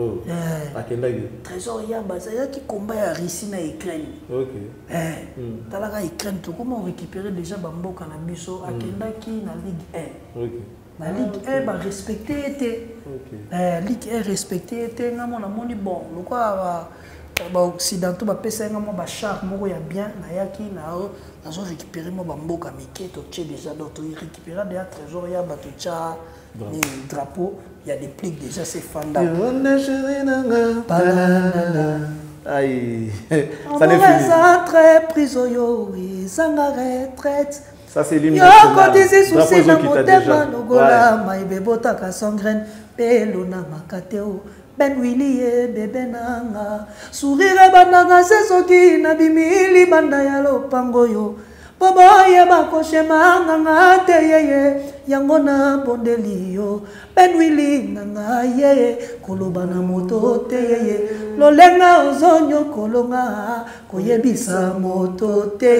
Oh.
Eh. Trésor yaba azalaki komba ya russie na ukraine
Ok.
Eh, talaka ukraine tokoma orécupéré déjà bamboka na biso akendaki na ligue 1
Ok.
na ligue 1 barespecte ye te
Ok.
Eh, ligue 1 respecte ye te nga mo namoni bon lokola baoccidentaux bapesa ye nga mwa bachar moko ya bien nayaki nazo récupéré mwa bamboka mike totie déjà donc torécupéra déjà trésor ya bato tya drapeau ya des pliques déjà se fanda. Entreprise oyo ezanga retraite. Yokotisi susi na motema mpe o ben wili ye bebe nanga. Sourire ebandaka se soki nabimi libanda ya lopango oyo mpo boyeba koshemanganga te yeye yango na bondeli yo. Ben wili nanga ye koloba na moto te yeye lolenga ozonyokolonga koyebisa moto te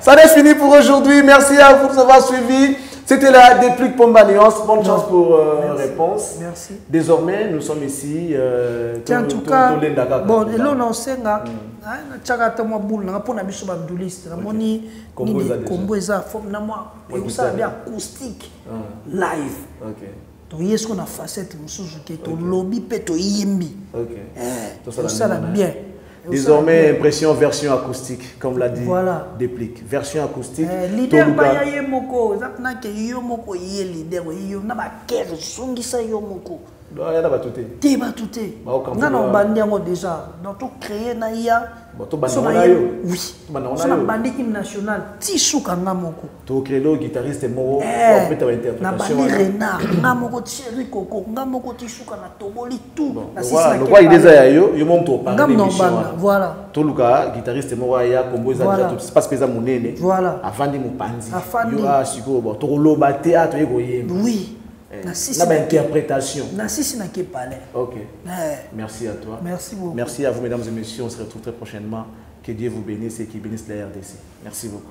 Ça n'est fini pour aujourd'hui. Merci à vous de nous avoir. C'était la déplique Pombe Alliance. Bonne chance pour euh,
Merci.
réponse.
Merci.
Désormais, nous sommes ici. Euh,
Tiens, en
to-
tout
to-
cas,
to-
bon, elo na osenga natiaka ata mwa bule nanga mpo na biso
déjà.
kombo eza forme na ekosala
guitare.
bi acoustique
Ah.
live
Ok.
toye siko na facette mosusu ke tolobi mpe toyembi
Ok.
Eh, bien
Désormais, impression version acoustique, comme l'a dit
Voilà.
Déplique. Version acoustique.
Eh, leader
Toluka.
baya ye moko eza nake yo moko ye leader yo na bakere esungisa yo moko
aya na bato te
te bato te nga na obandi yango déjà. Donc tocréye na ya. So na bandi hime national ti suka nga moko na bandi renard. [COUGHS] Nga moko chéri koko nga moko ti suka na toboli tout.
Lokwa ide eza ya yo yo
mo
moto
opangaobanda
toluka guitariste moko aya kombo ezaespace mpe eza monene avandi mopanzi yo a sikoyo tokoloba te a toye koyemba
oui.
Eh,
na sisi
na
na ke-
bainterprétation
na kepale
ok.
Eh,
merci à toi.
Merci beaucoup.
Merci à vous mesdames et messieurs. On se retrouve très prochainement. Que Dieu vous bénisse et qu'il bénisse la RDC merci beaucoup